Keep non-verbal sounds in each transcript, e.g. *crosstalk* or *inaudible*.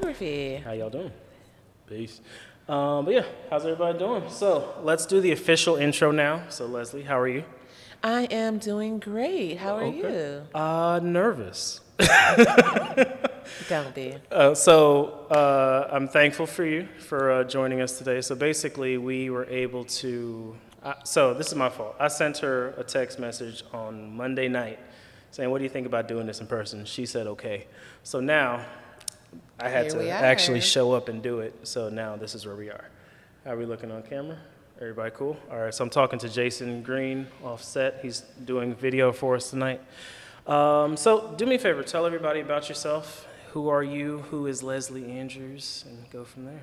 photography. How y'all doing? Peace. Um, but yeah, how's everybody doing? So let's do the official intro now. So Leslie, how are you? I am doing great. How are you? Uh, nervous. Don't be. *laughs* Uh, so uh, I'm thankful for you for uh, joining us today. So basically, we were able to. Uh, so this is my fault. I sent her a text message on Monday night saying, "What do you think about doing this in person?" She said, "Okay." So now I had Here to actually show up and do it. So now this is where we are. How are we looking on camera? Everybody cool? All right. So I'm talking to Jason Green off set. He's doing video for us tonight. Um, so do me a favor. Tell everybody about yourself. Who are you? Who is Leslie Andrews? And go from there.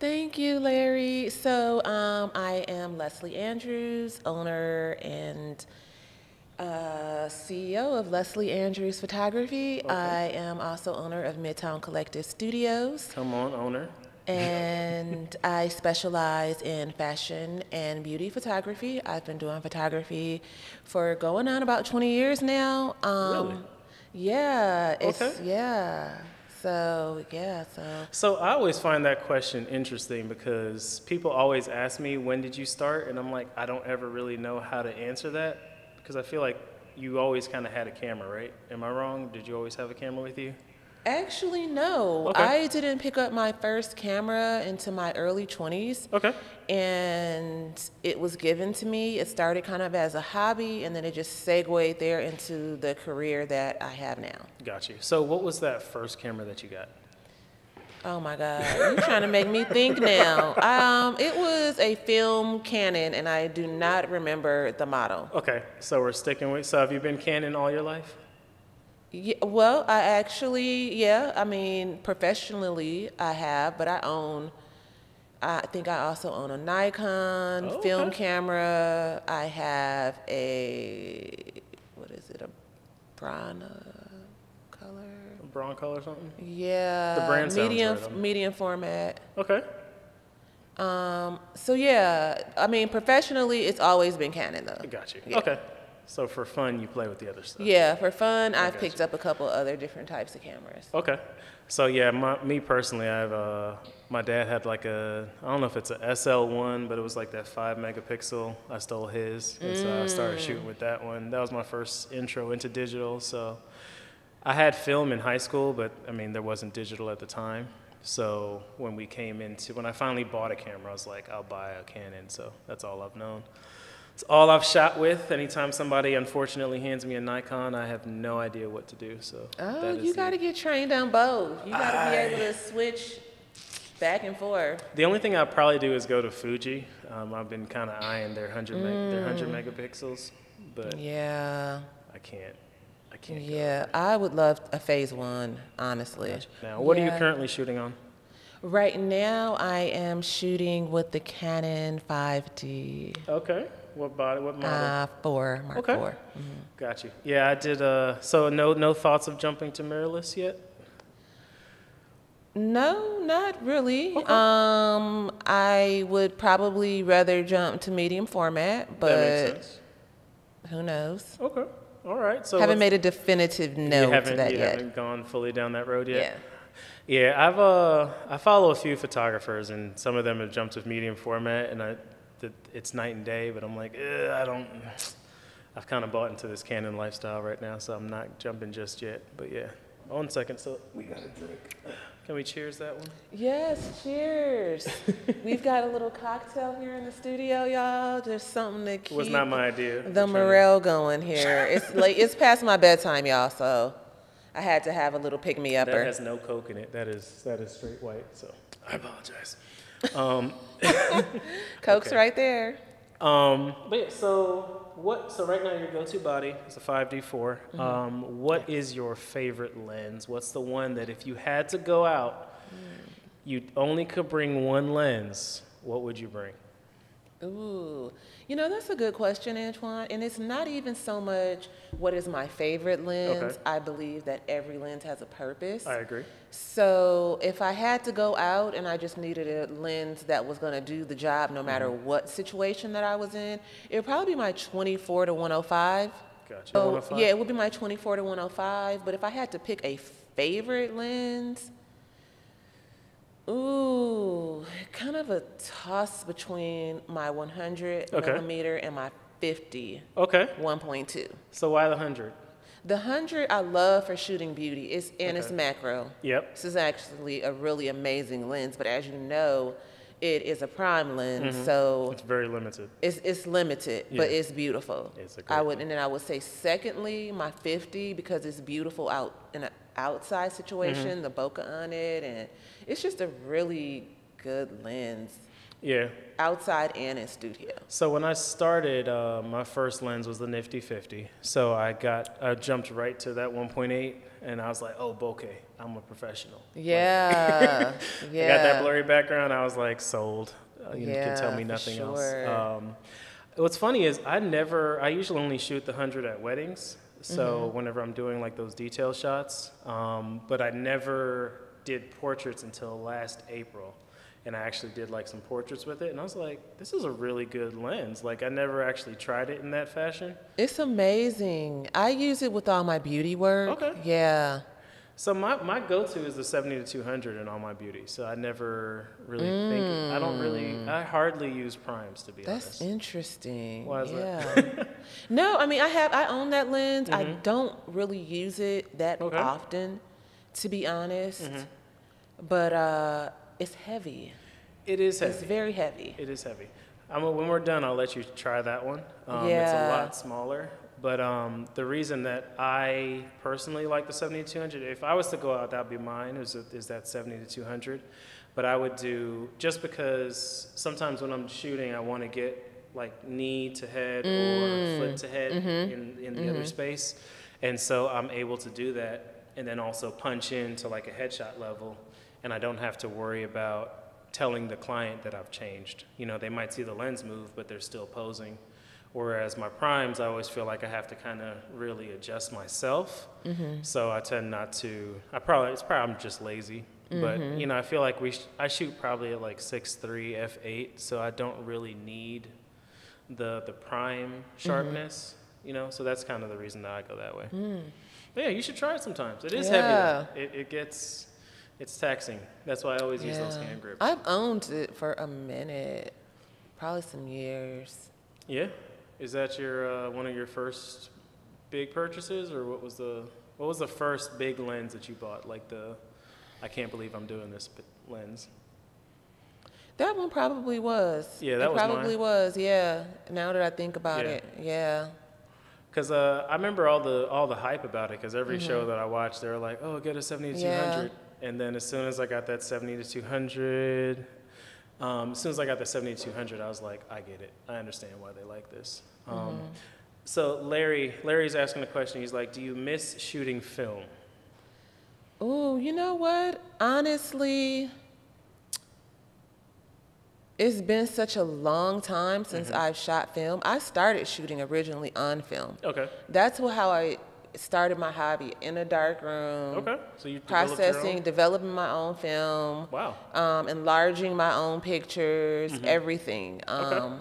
Thank you, Larry. So, um, I am Leslie Andrews, owner and uh, CEO of Leslie Andrews Photography. I am also owner of Midtown Collective Studios, Come on, owner. and *laughs* I specialize in fashion and beauty photography. I've been doing photography for going on about 20 years now. Um, Really? Yeah. It's, Okay. Yeah. So, yeah, so. So I always find that question interesting because people always ask me, when did you start? And I'm like, I don't ever really know how to answer that because I feel like you always kind of had a camera, right? Am I wrong? Did you always have a camera with you? Actually, no. Okay. I didn't pick up my first camera until my early 20s. Okay. And it was given to me. It started kind of as a hobby, and then it just segued there into the career that I have now. Got you. So what was that first camera that you got? Oh my God, you're trying to make me think now. Um, it was a film Canon, and I do not remember the model. Okay, so we're sticking with. So have you been Canon all your life? Yeah, well, I actually, yeah, I mean, professionally, I have, but I own. I think I also own a Nikon Oh, film okay. camera. I have a what is it? A Bronica. Bronco or something? Yeah. The brand medium right, medium format. Okay. Um. So yeah, I mean, professionally, it's always been Canon though. Got you. Yeah. Okay. So for fun, you play with the other stuff. Yeah, for fun, I've picked you. up a couple other different types of cameras. Okay. So yeah, my, me personally, I have uh, my dad had like a I don't know if it's a SL1, but it was like that five megapixel. I stole his, and so I started shooting with that one. That was my first intro into digital. So I had film in high school, but I mean there wasn't digital at the time. So when we came into when I finally bought a camera, I was like, I'll buy a Canon. So that's all I've known. It's all I've shot with. Anytime somebody unfortunately hands me a Nikon, I have no idea what to do. So Oh, you got to get trained on both. You got to be able to switch back and forth. The only thing I'd probably do is go to Fuji. Um, I've been kind of eyeing their 100, meg- their 100 megapixels, but Yeah, I can't. Can't. yeah. I would love a phase one, honestly. Now, what are you currently shooting on? Right now, I am shooting with the Canon 5D Okay. What body? What model? uh, 4 Mark Okay. 4. Got you. Yeah, I did. Uh, so no, no thoughts of jumping to mirrorless yet? No, not really. Okay. Um, I would probably rather jump to medium format, but who knows? Okay. All right. So haven't made a definitive you no to that you yet. haven't gone fully down that road yet. Yeah. Yeah, I've uh, I follow a few photographers, and some of them have jumped to medium format, and I, it's night and day. But I'm like, I don't. I've kind of bought into this Canon lifestyle right now, so I'm not jumping just yet. But yeah, one second. So we got a drink. Can we cheers that one? Yes, cheers. *laughs* We've got a little cocktail here in the studio, y'all. Just something to keep Was not my idea. the Trying morale going here. It's like it's past my bedtime, y'all, so I had to have a little pick me upper. That upper. has no coke in it. That is that is straight white. So I apologize. Um, *laughs* Coke's okay. right there. Um, but yeah, so what? So right now your go-to body is a 5D4. Mm-hmm. Um, what is your favorite lens? What's the one that if you had to go out, Mm. you only could bring one lens? What would you bring? Ooh, you know that's a good question, Antoine. And it's not even so much what is my favorite lens. Okay. I believe that every lens has a purpose. I agree. So if I had to go out and I just needed a lens that was going to do the job no matter Mm-hmm. what situation that I was in, it would probably be my 24 to 105. Gotcha. So 105? yeah, it would be my 24 to 105. But if I had to pick a favorite lens. Ooh, kind of a toss between my 100 Okay. millimeter and my 50 Okay. 1.2. So why the hundred? The 100 I love for shooting beauty. It's and it's macro. Yep. This is actually a really amazing lens, but as you know, it is a prime lens, so It's very limited. it's it's limited, but it's beautiful. It's a I great would, and then I would say secondly, my 50 because it's beautiful out in an outside situation, Mm-hmm. the bokeh on it, and it's just a really good lens, Yeah. outside and in studio. So when I started, uh, my first lens was the Nifty 50. So I got, I jumped right to that 1.8, and I was like, oh, bokeh, I'm a professional. Yeah, yeah. *laughs* I got that blurry background. I was like, sold. Uh, you can tell me nothing sure. else. Um, what's funny is I never, I usually only shoot the 100 at weddings. So Mm-hmm. whenever I'm doing like those detail shots, um, but I never did portraits until last April. And I actually did like some portraits with it. And I was like, this is a really good lens. Like I never actually tried it in that fashion. It's amazing. I use it with all my beauty work. Okay. Yeah. So my, my go-to is the 70 to 200 in all my beauty. So I never really think, I don't really, I hardly use primes to be Mm. That's honest. interesting. Why is yeah. that? *laughs* no, I mean I have I own that lens. I don't really use it that Mm-hmm. Okay. often, to be honest. But uh, it's heavy. It is heavy. It's very heavy. It is heavy. I'm, when we're done, I'll let you try that one. Um, It's a lot smaller. But um, the reason that I personally like the 70 to 200, if I was to go out, that would be mine, is, is that 70 to 200. But I would do, just because sometimes when I'm shooting, I want to get like knee to head or foot to head in, in the other space. And so I'm able to do that and then also punch into like a headshot level. And I don't have to worry about telling the client that I've changed. You know, they might see the lens move, but they're still posing. Whereas my primes, I always feel like I have to kind of really adjust myself. Mm-hmm. So I tend not to. I probably it's probably I'm just lazy, but mm-hmm. you know I feel like we sh- I shoot probably at like six three f eight, so I don't really need the the prime mm-hmm. sharpness. You know, so that's kind of the reason that I go that way. Mm. But yeah, you should try it sometimes. It is Yeah. heavy. It, it gets it's taxing. That's why I always use those hand grips. I've owned it for a minute, probably some years. Yeah, is that your uh, one of your first big purchases, or what was the what was the first big lens that you bought? Like the I can't believe I'm doing this but lens. That one probably was. Yeah, that it was mine. probably was. Yeah. Now that I think about Yeah. it, yeah. Cause uh, I remember all the all the hype about it. Cause every show that I watched, they were like, "Oh, get a 70 to Mm-hmm. Yeah. 200." And then as soon as I got that 70 to 200, um, as soon as I got the 70 to 200, I was like, "I get it. I understand why they like this." Um, Mm-hmm. So Larry, Larry's asking a question. He's like, "Do you miss shooting film?" Oh, you know what? Honestly, it's been such a long time since Mm-hmm. I've shot film. I started shooting originally on film. Okay. That's how I started my hobby in a dark room. Okay. So you Processing, developing my own film, Wow. um, enlarging my own pictures, everything. Mm-hmm. Okay. Um,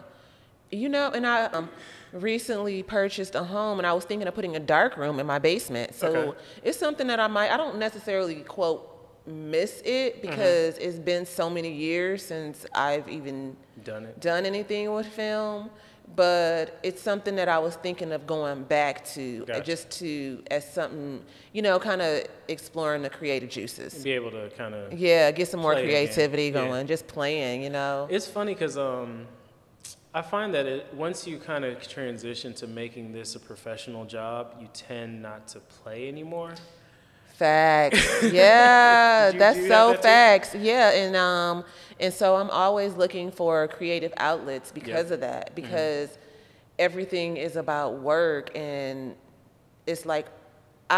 You know, and I um, recently purchased a home, and I was thinking of putting a dark room in my basement. So Okay. it's something that I might. I don't necessarily quote miss it Mm-hmm. because it's been so many years since I've even Done it. done anything with film. But it's something that I was thinking of going back to, uh, Gotcha. just to as something, you know, kind of exploring the creative juices. Be able to kind of. Yeah, get some more Play again. creativity Yeah. going, just playing, you know. It's funny because um, I find that it, once you kind of transition to making this a professional job, you tend not to play anymore. Facts. *laughs* Yeah, that's so that facts. Yeah, and um and so I'm always looking for creative outlets because. Mm-hmm. of that because everything is about work and it's like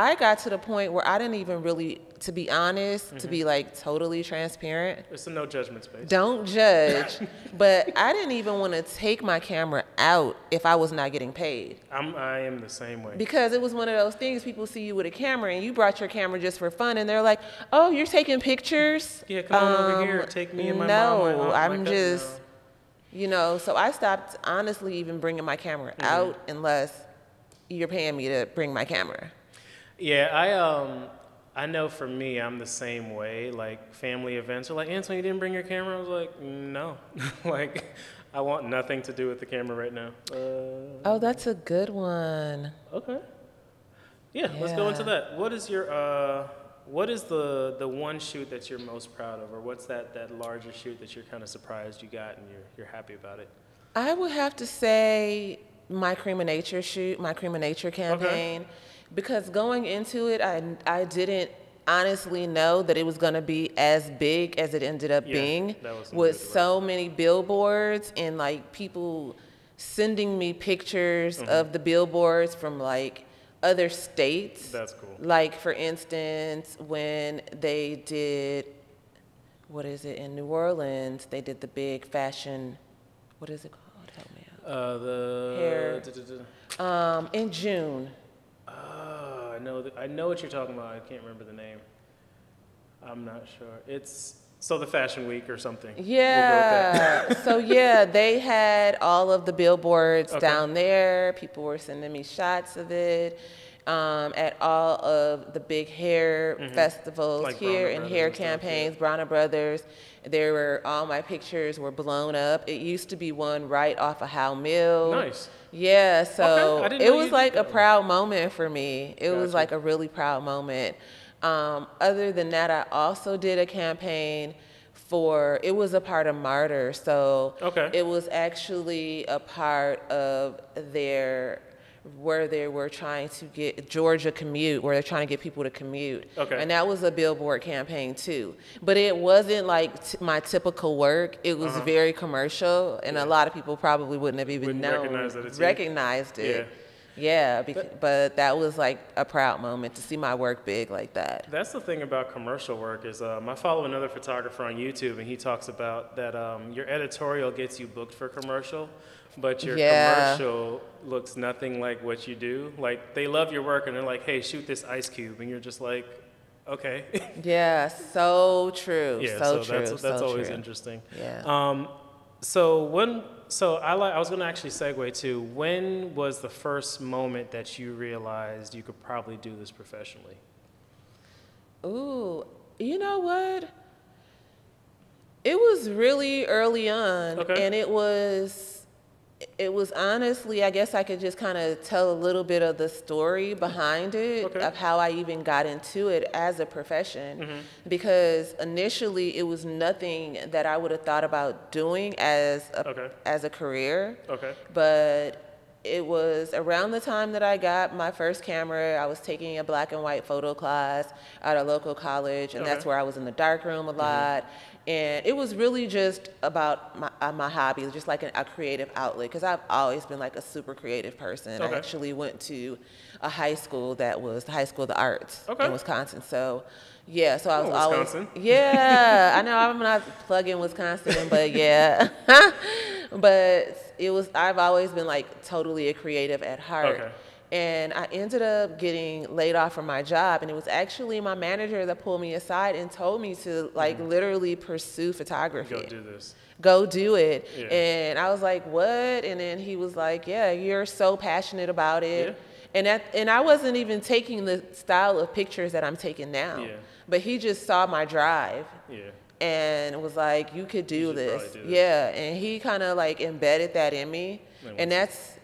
I got to the point where I didn't even really to be honest, to Mm-hmm. be like totally transparent. It's a no judgment space. Don't judge, *laughs* but I didn't even want to take my camera out if I was not getting paid. I'm, I am the same way. Because it was one of those things people see you with a camera and you brought your camera just for fun and they're like, "Oh, you're taking pictures?" Yeah, come on over Um, here, take me and my no, mom, my aunt, my I'm cousin, just, no. you know. So I stopped honestly even bringing my camera Mm-hmm. out unless you're paying me to bring my camera. Yeah, I um, I know for me, I'm the same way. Like family events are like, Anton, you didn't bring your camera. I was like, no, *laughs* like I want nothing to do with the camera right now. Uh, Oh, that's a good one. okay. Yeah, yeah, let's go into that. What is your uh, what is the the one shoot that you're most proud of, or what's that that larger shoot that you're kind of surprised you got and you're you're happy about it? I would have to say my Creme of Nature shoot, my Creme of Nature campaign, because going into it, I, I didn't honestly know that it was going to be as big as it ended up Yeah, being with so many billboards and like people sending me pictures Mm-hmm. of the billboards from like other states. That's cool. Like for instance, when they did, what is it in New Orleans? They did the big fashion. What is it called? Help me Uh, the Hair. Um, in June. I know. th- I know what you're talking about. I can't remember the name. I'm not sure. It's so the Fashion Week or something. We'll go with that. Yeah. so yeah, they had all of the billboards Okay. down there. People were sending me shots of it. Um, at all of the big hair festivals Mm-hmm. Like here and Brothers hair and stuff, yeah. campaigns, Bronner Brothers. There were all my pictures were blown up. It used to be one right off of Howell Mill. Nice. Yeah, so didn't it was like a proud moment for me. It was like a really proud moment. Um, other than that, I also did a campaign for, it was a part of MARTA. So Okay. it was actually a part of their, where they were trying to get Georgia commute, where they're trying to get people to commute. Okay. And that was a billboard campaign too. But it wasn't like t- my typical work. It was very commercial, and. Yeah. a lot of people probably wouldn't have even Wouldn't known, recognize that it's you. recognized it. Yeah, bec- but that was like a proud moment to see my work big like that. That's the thing about commercial work is um, I follow another photographer on YouTube and he talks about that um, your editorial gets you booked for commercial, but your Yeah. commercial looks nothing like what you do. Like they love your work and they're like, hey, shoot this ice cube, and you're just like, okay. *laughs* Yeah, so true. yeah, so, so, true. that's that's so always true. interesting. Yeah. Um, so when so I like I was going to actually segue to when was the first moment that you realized you could probably do this professionally? Ooh, you know what? It was really early on, Okay. and it was. It was honestly, I guess I could just kind of tell a little bit of the story behind it, Okay. of how I even got into it as a profession. Mm-hmm. Because initially, it was nothing that I would have thought about doing as a, Okay. as a career. Okay. But it was around the time that I got my first camera. I was taking a black and white photo class at a local college, and that's Okay. Mm-hmm. where I was in the darkroom a lot. And it was really just about my, uh, my hobby, just like an, a creative outlet, because I've always been like a super creative person. Okay. I actually went to a high school that was the High School of the Arts Okay. in Wisconsin. So, yeah, so I was Oh, always Wisconsin. *laughs* yeah, I know I'm not plugging Wisconsin, but yeah. *laughs* but it was I've always been like totally a creative at heart. Okay. And I ended up getting laid off from my job and it was actually my manager that pulled me aside and told me to like mm-hmm. literally pursue photography. Go do this. Go do it. Yeah. And I was like, "What?" And then he was like, "Yeah, you're so passionate about it." Yeah. And that, and I wasn't even taking the style of pictures that I'm taking now. Yeah. But he just saw my drive Yeah. and was like, "You could do should this." do this. Yeah, and he kind of like embedded that in me, and makes that's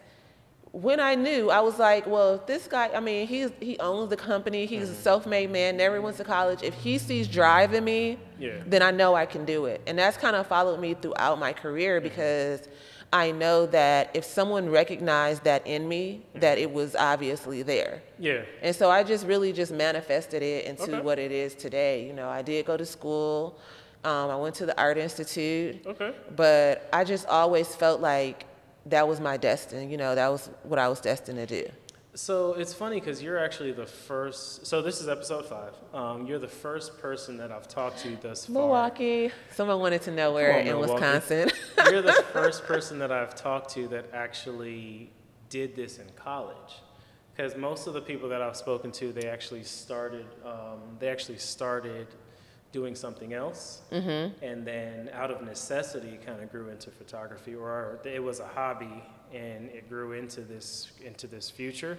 when I knew. I was like, "Well, if this guy, I mean, he's he owns the company. He's Mm-hmm. a self-made man. Never went to college. If he sees drive in me, Yeah. then I know I can do it." And that's kind of followed me throughout my career Mm-hmm. because. I know that if someone recognized that in me, Mm-hmm. that it was obviously there. Yeah. And so I just really just manifested it into Okay. what it is today. You know, I did go to school. Um, I went to the Art Institute. Okay. But I just always felt like that was my destiny. You know, that was what I was destined to do. So it's funny because you're actually the first. So this is episode five. Um, you're the first person that I've talked to thus far. Milwaukee. Someone wanted to know where on, in Milwaukee. Wisconsin. *laughs* you're the *laughs* first person that I've talked to that actually did this in college. Because most of the people that I've spoken to, they actually started. Um, they actually started doing something else, Mm-hmm. and then out of necessity, kind of grew into photography, or it was a hobby and it grew into this into this future.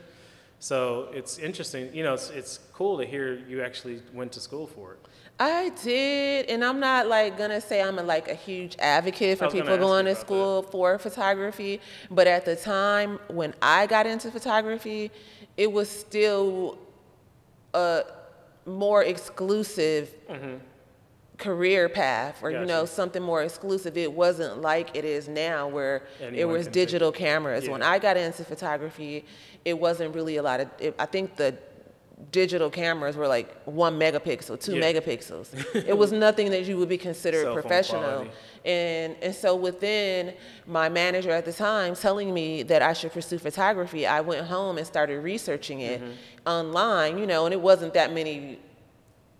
So it's interesting. You know, it's, it's cool to hear you actually went to school for it. I did, and I'm not like gonna say I'm a, like a huge advocate for people going to school for photography, but at the time when I got into photography, it was still a more exclusive career path, or you know something more exclusive. It wasn't like it is now, where it was take digital cameras. When I got into photography, it wasn't really a lot of. It, I think the digital cameras were like one megapixel, two Yeah. megapixels. *laughs* it was nothing that you would be considered professional. quality. And and so within my manager at the time telling me that I should pursue photography, I went home and started researching it Mm-hmm. online, you know, and it wasn't that many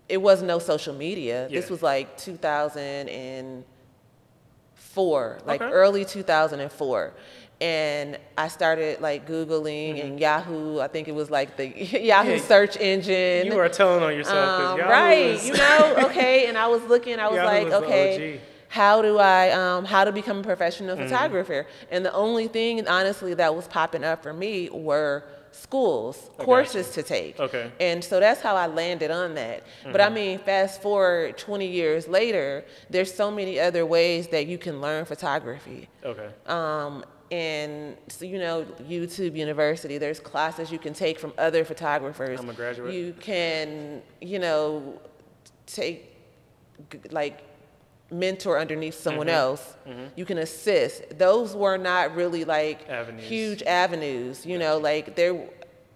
it was no social media. This was like 2004, like Okay. early 2004. And I started like Googling and Yahoo. I think it was like the *laughs* Yahoo Mm-hmm. Yeah. search engine. You are telling on yourself Um, right, you know, okay. And I was looking, I *laughs* was Yahoo like, was okay. How do I, um, how to become a professional Mm-hmm. photographer? And the only thing, honestly, that was popping up for me were schools, courses to take. Okay. And so that's how I landed on that. But I mean, fast forward 20 years later, there's so many other ways that you can learn photography. Okay. Um, and so, you know, YouTube University, there's classes you can take from other photographers. I'm a graduate. You can, you know, take, like, mentor underneath someone Mm-hmm. else. You can assist. Those were not really like Avenues. huge avenues, you know, like there,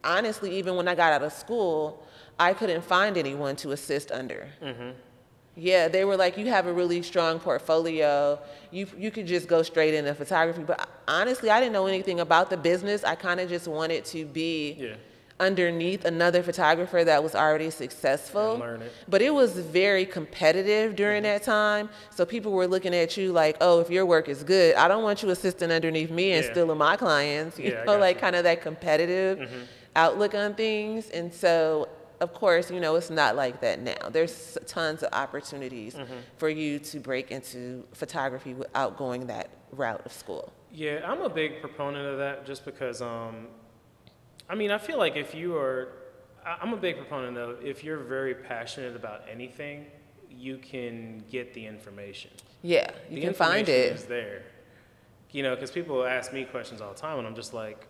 honestly, even when I got out of school, I couldn't find anyone to assist under. Mm-hmm. Yeah, they were like, you have a really strong portfolio. You you could just go straight into photography. But honestly, I didn't know anything about the business. I kind of just wanted to be Yeah. Underneath another photographer that was already successful. It. But it was very competitive during that mm-hmm. time. So people were looking at you like, oh, if your work is good, I don't want you assisting underneath me and Yeah. stealing my clients. You Yeah, know, like you. kind of that competitive mm-hmm. outlook on things. And so, of course, you know, it's not like that now. There's tons of opportunities mm-hmm. for you to break into photography without going that route of school. Yeah, I'm a big proponent of that just because, um, I mean, I feel like if you are, I'm a big proponent of if you're very passionate about anything, you can get the information. Yeah, you the can find information it. is there. You know, because people ask me questions all the time, and I'm just like,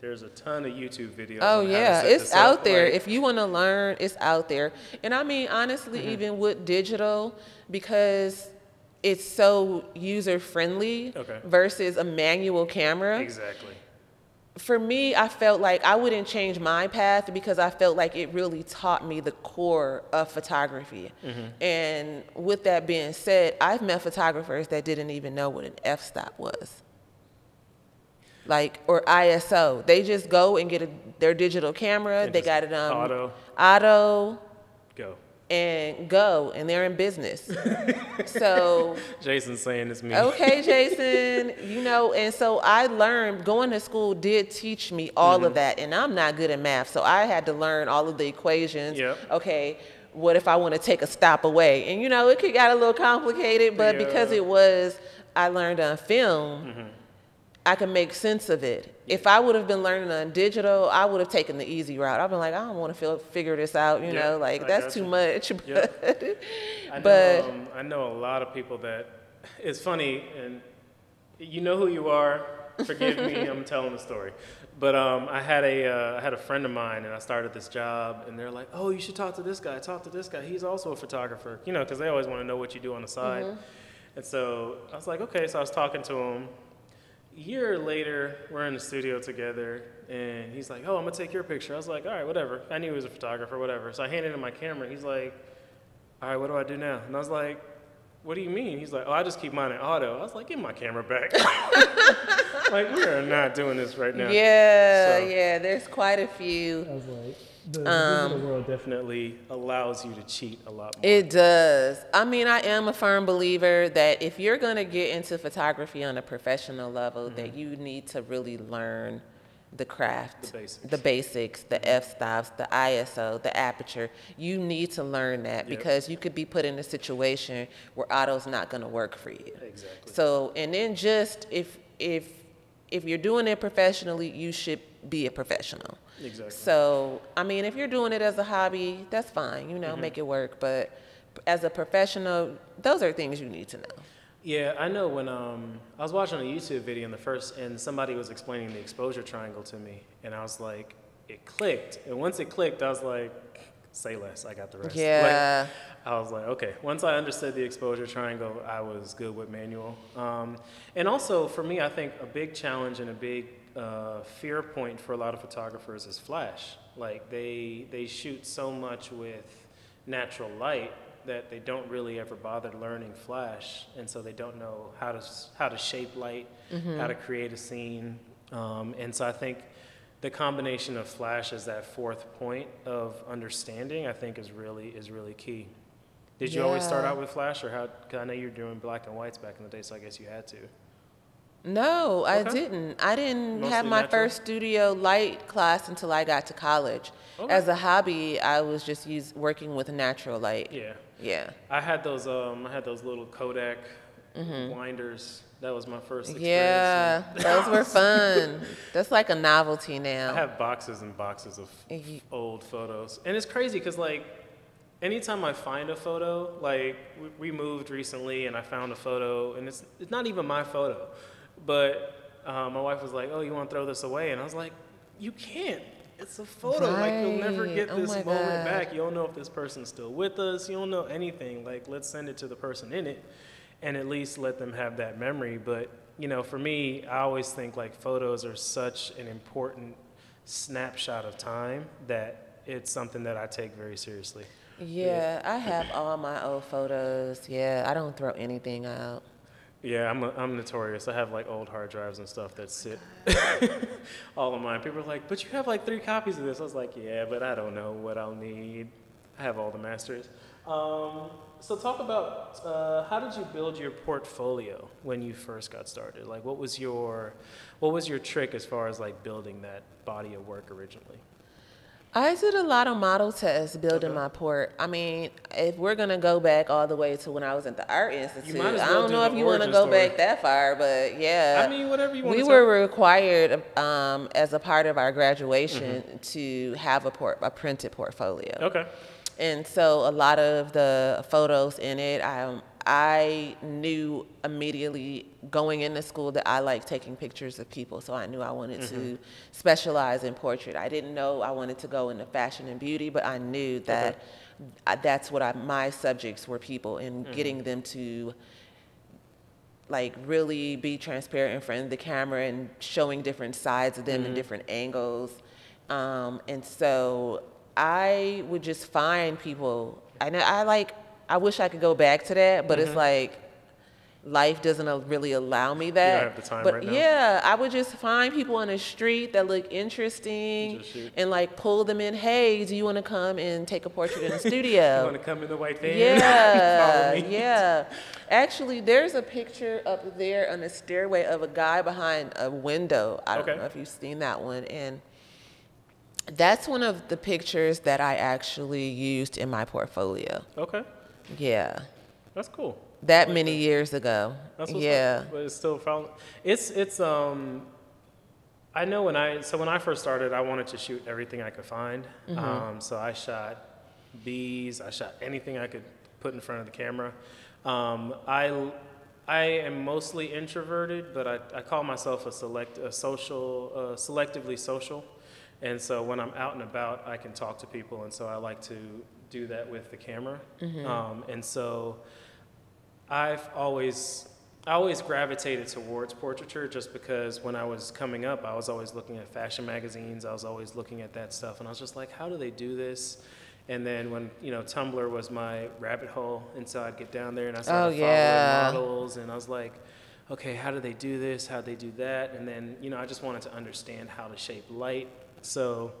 there's a ton of YouTube videos. Oh on how to yeah, it's out there. Like, if you want to learn, it's out there. And I mean, honestly, Mm-hmm. even with digital, because it's so user friendly Okay. versus a manual camera. exactly. For me, I felt like I wouldn't change my path because I felt like it really taught me the core of photography. Mm-hmm. And with that being said, I've met photographers that didn't even know what an f-stop was like or ISO. They just go and get a, their digital camera. And they got it um auto. auto. And go, and they're in business. *laughs* so Jason's saying it's me. okay, Jason, you know, and so I learned going to school did teach me all Mm-hmm. of that, and I'm not good at math, so I had to learn all of the equations. Yep. Okay. What if I want to take a stop away? And you know, it could get a little complicated, but because it was, I learned on film. Mm-hmm. I can make sense of it. If I would have been learning on digital, I would have taken the easy route. I've been like, I don't want to feel, figure this out, you Yeah, know, like I that's too much. Yeah. But, *laughs* I know, *laughs* um, I know a lot of people that it's funny, and you know who you are. Forgive me, *laughs* I'm telling the story. But um, I had a uh, I had a friend of mine, and I started this job, and they're like, "Oh, you should talk to this guy. Talk to this guy. He's also a photographer." You know, because they always want to know what you do on the side. And so I was like, "Okay." So I was talking to him. A year later, we're in the studio together, and he's like, "Oh, I'm gonna take your picture." I was like, "All right, whatever." I knew he was a photographer, whatever. So I handed him my camera. He's like, all right, what do I do now? And I was like, what do you mean? He's like, oh, I just keep mine in auto. I was like, give my camera back. *laughs* like, we are not doing this right now. yeah, So- yeah, there's quite a few. I was like, the, Um, digital world definitely allows you to cheat a lot more. It does. I mean, I am a firm believer that if you're going to get into photography on a professional level, that you need to really learn the craft, Mm-hmm. The basics. the basics, the f-stops, the ISO, the aperture. You need to learn that Yep. because you could be put in a situation where auto's not going to work for you. exactly. So, and then just if if if you're doing it professionally, you should be a professional. Exactly. So, I mean, if you're doing it as a hobby, that's fine, you know, Mm-hmm. make it work. But as a professional, those are things you need to know. Yeah, I know when um, I was watching a YouTube video in the first, and somebody was explaining the exposure triangle to me, and I was like, it clicked. And once it clicked, I was like, say less, I got the rest. Like, Yeah. I was like, okay. Once I understood the exposure triangle, I was good with manual. Um, and also, for me, I think a big challenge and a big uh, fear point for a lot of photographers is flash. Like they they shoot so much with natural light that they don't really ever bother learning flash, and so they don't know how to how to shape light, how to create a scene. Um, and so I think the combination of flash as that fourth point of understanding, I think, is really is really key. Did you always start out with flash, or how? Cause I know you were doing black and whites back in the day, so I guess you had to. No, I didn't. I didn't have my natural? first studio light class until I got to college. Okay. As a hobby, I was just use, working with natural light. Yeah, Yeah. I had those. Um, I had those little Kodak winders. That was my first experience. Mm-hmm. Yeah, those were *laughs* fun. That's like a novelty now. I have boxes and boxes of old photos, and it's crazy because like anytime I find a photo, like we, we moved recently, and I found a photo, and it's it's not even my photo, but uh, my wife was like, "Oh, you want to throw this away?" And I was like, "You can't. It's a photo. Like you'll never get Oh this moment God. back. You don't know if this person's still with us. You don't know anything. Like let's send it to the person in it, and at least let them have that memory." But you know, for me, I always think like photos are such an important snapshot of time that it's something that I take very seriously. Yeah, I have all my old photos. Yeah, I don't throw anything out. Yeah, I'm, I'm notorious. I have like old hard drives and stuff that sit *laughs* all of mine. People are like, but you have like three copies of this. I was like, yeah, but I don't know what I'll need. I have all the masters. Um, so talk about uh, how did you build your portfolio when you first got started? Like, what was your what was your trick as far as like building that body of work originally? I did a lot of model tests building Okay. my port. I mean, if we're gonna go back all the way to when I was at the art institute, as I don't do know if you want to go story. back that far, but yeah. I mean, whatever you want we were required um, as a part of our graduation Mm-hmm. to have a port, a printed portfolio. Okay. And so a lot of the photos in it, I, I knew immediately going into school that I like taking pictures of people. So I knew I wanted to mm-hmm. specialize in portrait. I didn't know I wanted to go into fashion and beauty, but I knew that I, that's what I, my subjects were people and mm-hmm. getting them to like really be transparent in front of the camera and showing different sides of them in mm-hmm. different angles. Um, and so I would just find people. I know I like. I wish I could go back to that, but it's mm-hmm. like life doesn't really allow me that. have the time but right now. yeah, I would just find people on the street that look interesting and like pull them in. Hey, do you want to come and take a portrait in the studio? *laughs* You want to come in the white van? Yeah, *laughs* yeah. Actually, there's a picture up there on the stairway of a guy behind a window. I don't Okay. know if you've seen that one. And that's one of the pictures that I actually used in my portfolio. Okay, Yeah. that's cool. That many years ago. That's what's yeah. up. But it's still found. It's it's um. I know when I so when I first started, I wanted to shoot everything I could find. Mm-hmm. Um, so I shot bees. I shot anything I could put in front of the camera. Um, I I am mostly introverted, but I, I call myself a select a social uh, selectively social. And so when I'm out and about, I can talk to people, and so I like to do that with the camera. Um, and so I've always I always gravitated towards portraiture just because when I was coming up, I was always looking at fashion magazines. I was always looking at that stuff, and I was just like, how do they do this? And then when you know Tumblr was my rabbit hole, and so I'd get down there and I started Oh, yeah. following models, and I was like, okay, how do they do this? How do they do that? And then you know I just wanted to understand how to shape light. So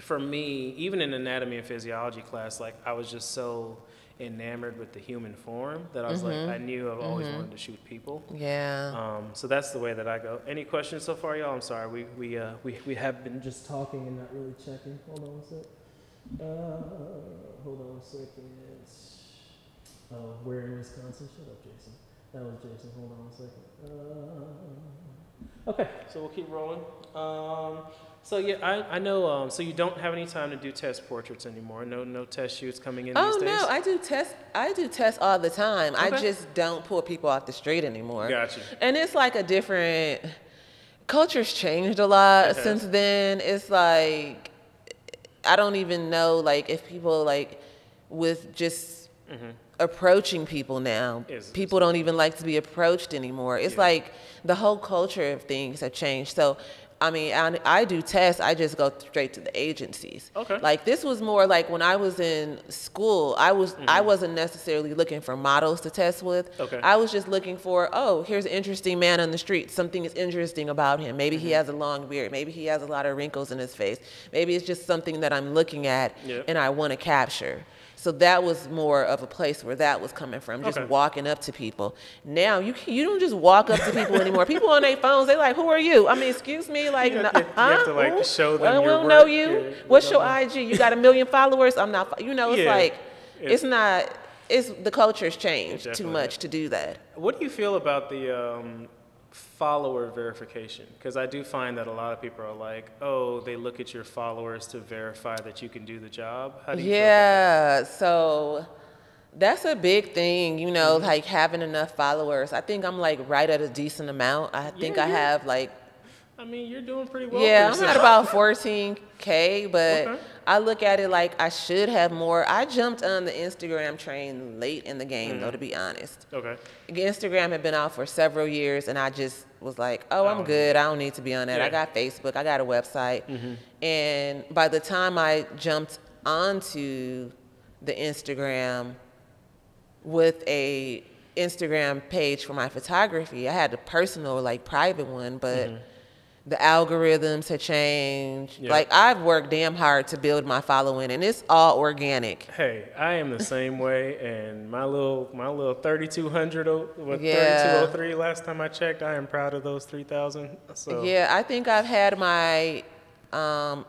for me, even in anatomy and physiology class, like I was just so enamored with the human form that I was like, I knew I've always wanted to shoot people. Yeah. Um, so that's the way that I go. Any questions so far, y'all? I'm sorry, we we uh, we we have been just talking and not really checking. Hold on a sec. Uh, hold on a second. Oh, we're in Wisconsin. Shut up, Jason. That was Jason. Hold on a second. Uh, Okay, so we'll keep rolling. Um, so yeah, I, I know. Um, so you don't have any time to do test portraits anymore. No no test shoots coming in Oh these days. no, I do tests. I do tests all the time. I just don't pull people off the street anymore. Gotcha. And it's like a different culture's changed a lot has. since then. It's like I don't even know like if people like with just approaching people now. Is- people don't even like to be approached anymore. It's Yeah. like the whole culture of things have changed. So I mean, I, I do tests. I just go straight to the agencies. Okay. Like this was more like when I was in school. I was I mm-hmm. wasn't necessarily looking for models to test with. Okay. I was just looking for oh, here's an interesting man on the street. Something is interesting about him. Maybe he mm-hmm. has a long beard. Maybe he has a lot of wrinkles in his face. Maybe it's just something that I'm looking at Yeah. and I want to capture. So that was more of a place where that was coming from, just Okay. walking up to people. Now you can, you don't just walk up to people anymore. People on their phones, they like, who are you? I mean, excuse me, like, You have to- you have to, like, huh? show them your don't know work. you. Yeah, What's your know. IG? You got a million followers. I'm not. You know, it's Yeah. like, It's- it's not. It's the culture's changed too much to do that. What do you feel about the um, follower verification? Because I do find that a lot of people are like, oh, they look at your followers to verify that you can do the job. How do you Yeah, so that's a big thing, you know, Mm-hmm. like having enough followers. I think I'm like right at a decent amount. I think Yeah, I have like? I mean, you're doing pretty well. yeah, I'm at about 14k, but Okay. I look at it like I should have more. I jumped on the Instagram train late in the game, Mm. though, to be honest. Okay. Instagram had been out for several years, and I just was like, "Oh, I'm Oh. good. I don't need to be on that. Yeah. I got Facebook. I got a website." And by the time I jumped onto the Instagram with a Instagram page for my photography, I had a personal, like, private one, but. The algorithms had changed. Yeah. Like I've worked damn hard to build my following, and it's all organic. Hey, I am the same way, and my little my little 3200, o- what Yeah. 3203 last time I checked, I am proud of those 3000. So Yeah, I think I've had my um,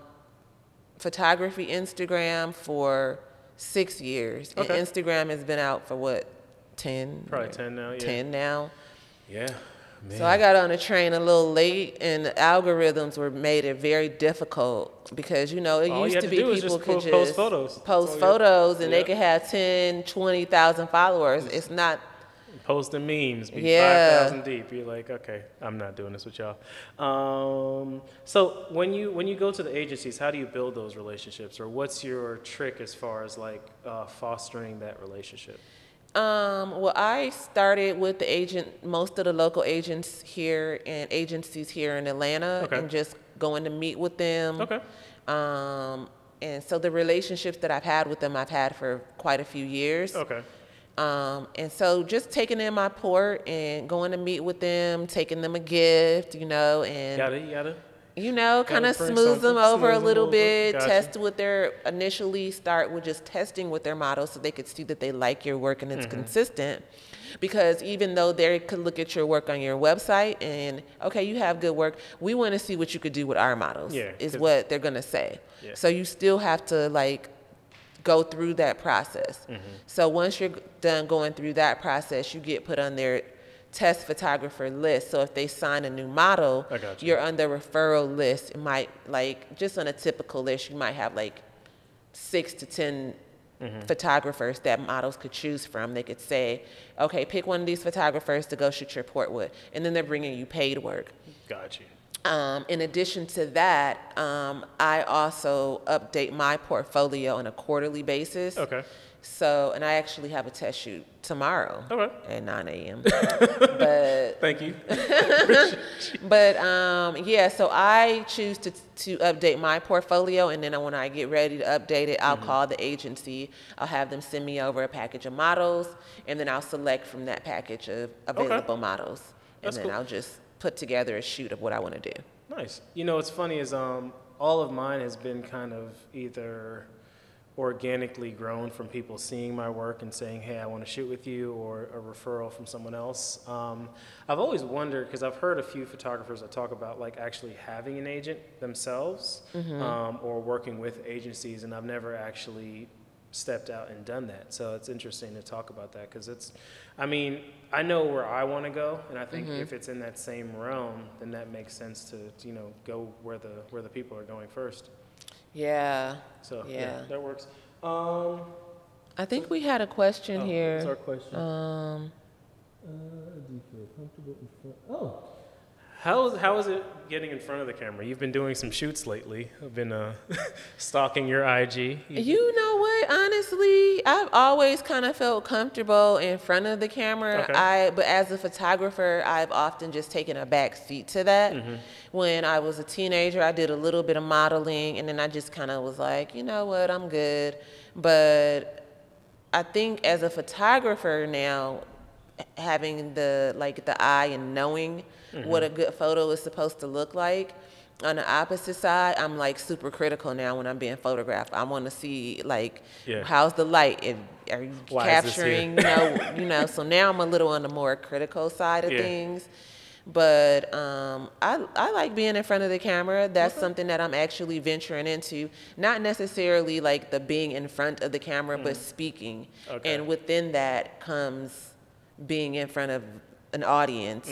photography Instagram for six years. Okay. And Instagram has been out for what, 10? Probably 10 now, yeah. 10 now. yeah, man. So I got on the train a little late, and the algorithms were made it very difficult because you know it All used to be people just could po- just post photos. Post photos, and yeah. they could have 10, 20,000 followers. It's not posting memes, be Yeah. 5,000 deep. You're like, okay, I'm not doing this with y'all. Um, so when you when you go to the agencies, how do you build those relationships, or what's your trick as far as like uh, fostering that relationship? Um, well, I started with the agent, most of the local agents here and agencies here in Atlanta, Okay. and just going to meet with them. Okay. Um, and so the relationships that I've had with them, I've had for quite a few years. Okay. Um, and so just taking in my port and going to meet with them, taking them a gift, you know, and Got it. Got it. You know, kind of smooth them over a smooth little over. bit, Gotcha. test with their initially start with just testing with their models so they could see that they like your work and it's Mm-hmm. consistent. Because even though they could look at your work on your website and okay, you have good work, we want to see what you could do with our models. Yeah, is what they're gonna say. Yeah. So you still have to like go through that process. Mm-hmm. So once you're done going through that process, you get put on their test photographer list. So if they sign a new model, you. you're on the referral list. It might like just on a typical list, you might have like six to 10 Mm-hmm. photographers that models could choose from. They could say, okay, pick one of these photographers to go shoot your port with, and then they're bringing you paid work. Got you. Um, in addition to that, um, I also update my portfolio on a quarterly basis. Okay. So, and I actually have a test shoot tomorrow Okay. at 9 a.m. *laughs* but Thank you. *laughs* but um, yeah, so I choose to to update my portfolio, and then when I get ready to update it, Mm-hmm. I'll call the agency. I'll have them send me over a package of models, and then I'll select from that package of available models, and That's then cool. I'll just put together a shoot of what I want to do. Nice. You know, what's funny is um, all of mine has been kind of either organically grown from people seeing my work and saying, hey, I want to shoot with you, or a referral from someone else. Um, I've always wondered, because I've heard a few photographers that talk about like actually having an agent themselves um, or working with agencies, and I've never actually stepped out and done that. So it's interesting to talk about that because it's, I mean, I know where I want to go, and I think if it's in that same realm, then that makes sense to you know go where the where the people are going first. Yeah. So yeah, Yeah. that works. Um, I think we had a question oh, here. What's our question? Um, Uh, do you feel comfortable in front? Oh. How is, how is it getting in front of the camera? You've been doing some shoots lately. I've been uh, *laughs* stalking your IG. You- you know what? Honestly, I've always kind of felt comfortable in front of the camera. Okay. I, but as a photographer, I've often just taken a back seat to that. Mm-hmm. When I was a teenager, I did a little bit of modeling, and then I just kind of was like, you know what? I'm good. But I think as a photographer now, having the like the eye and knowing mm-hmm. what a good photo is supposed to look like. On the opposite side, I'm like super critical now when I'm being photographed. I want to see like Yeah. how's the light? If, are you Why is this here? capturing? You know, *laughs* you know. So now I'm a little on the more critical side of Yeah. things. But um, I, I like being in front of the camera. That's something that I'm actually venturing into. Not necessarily like the being in front of the camera, but speaking. Mm. Okay. And within that comes being in front of an audience,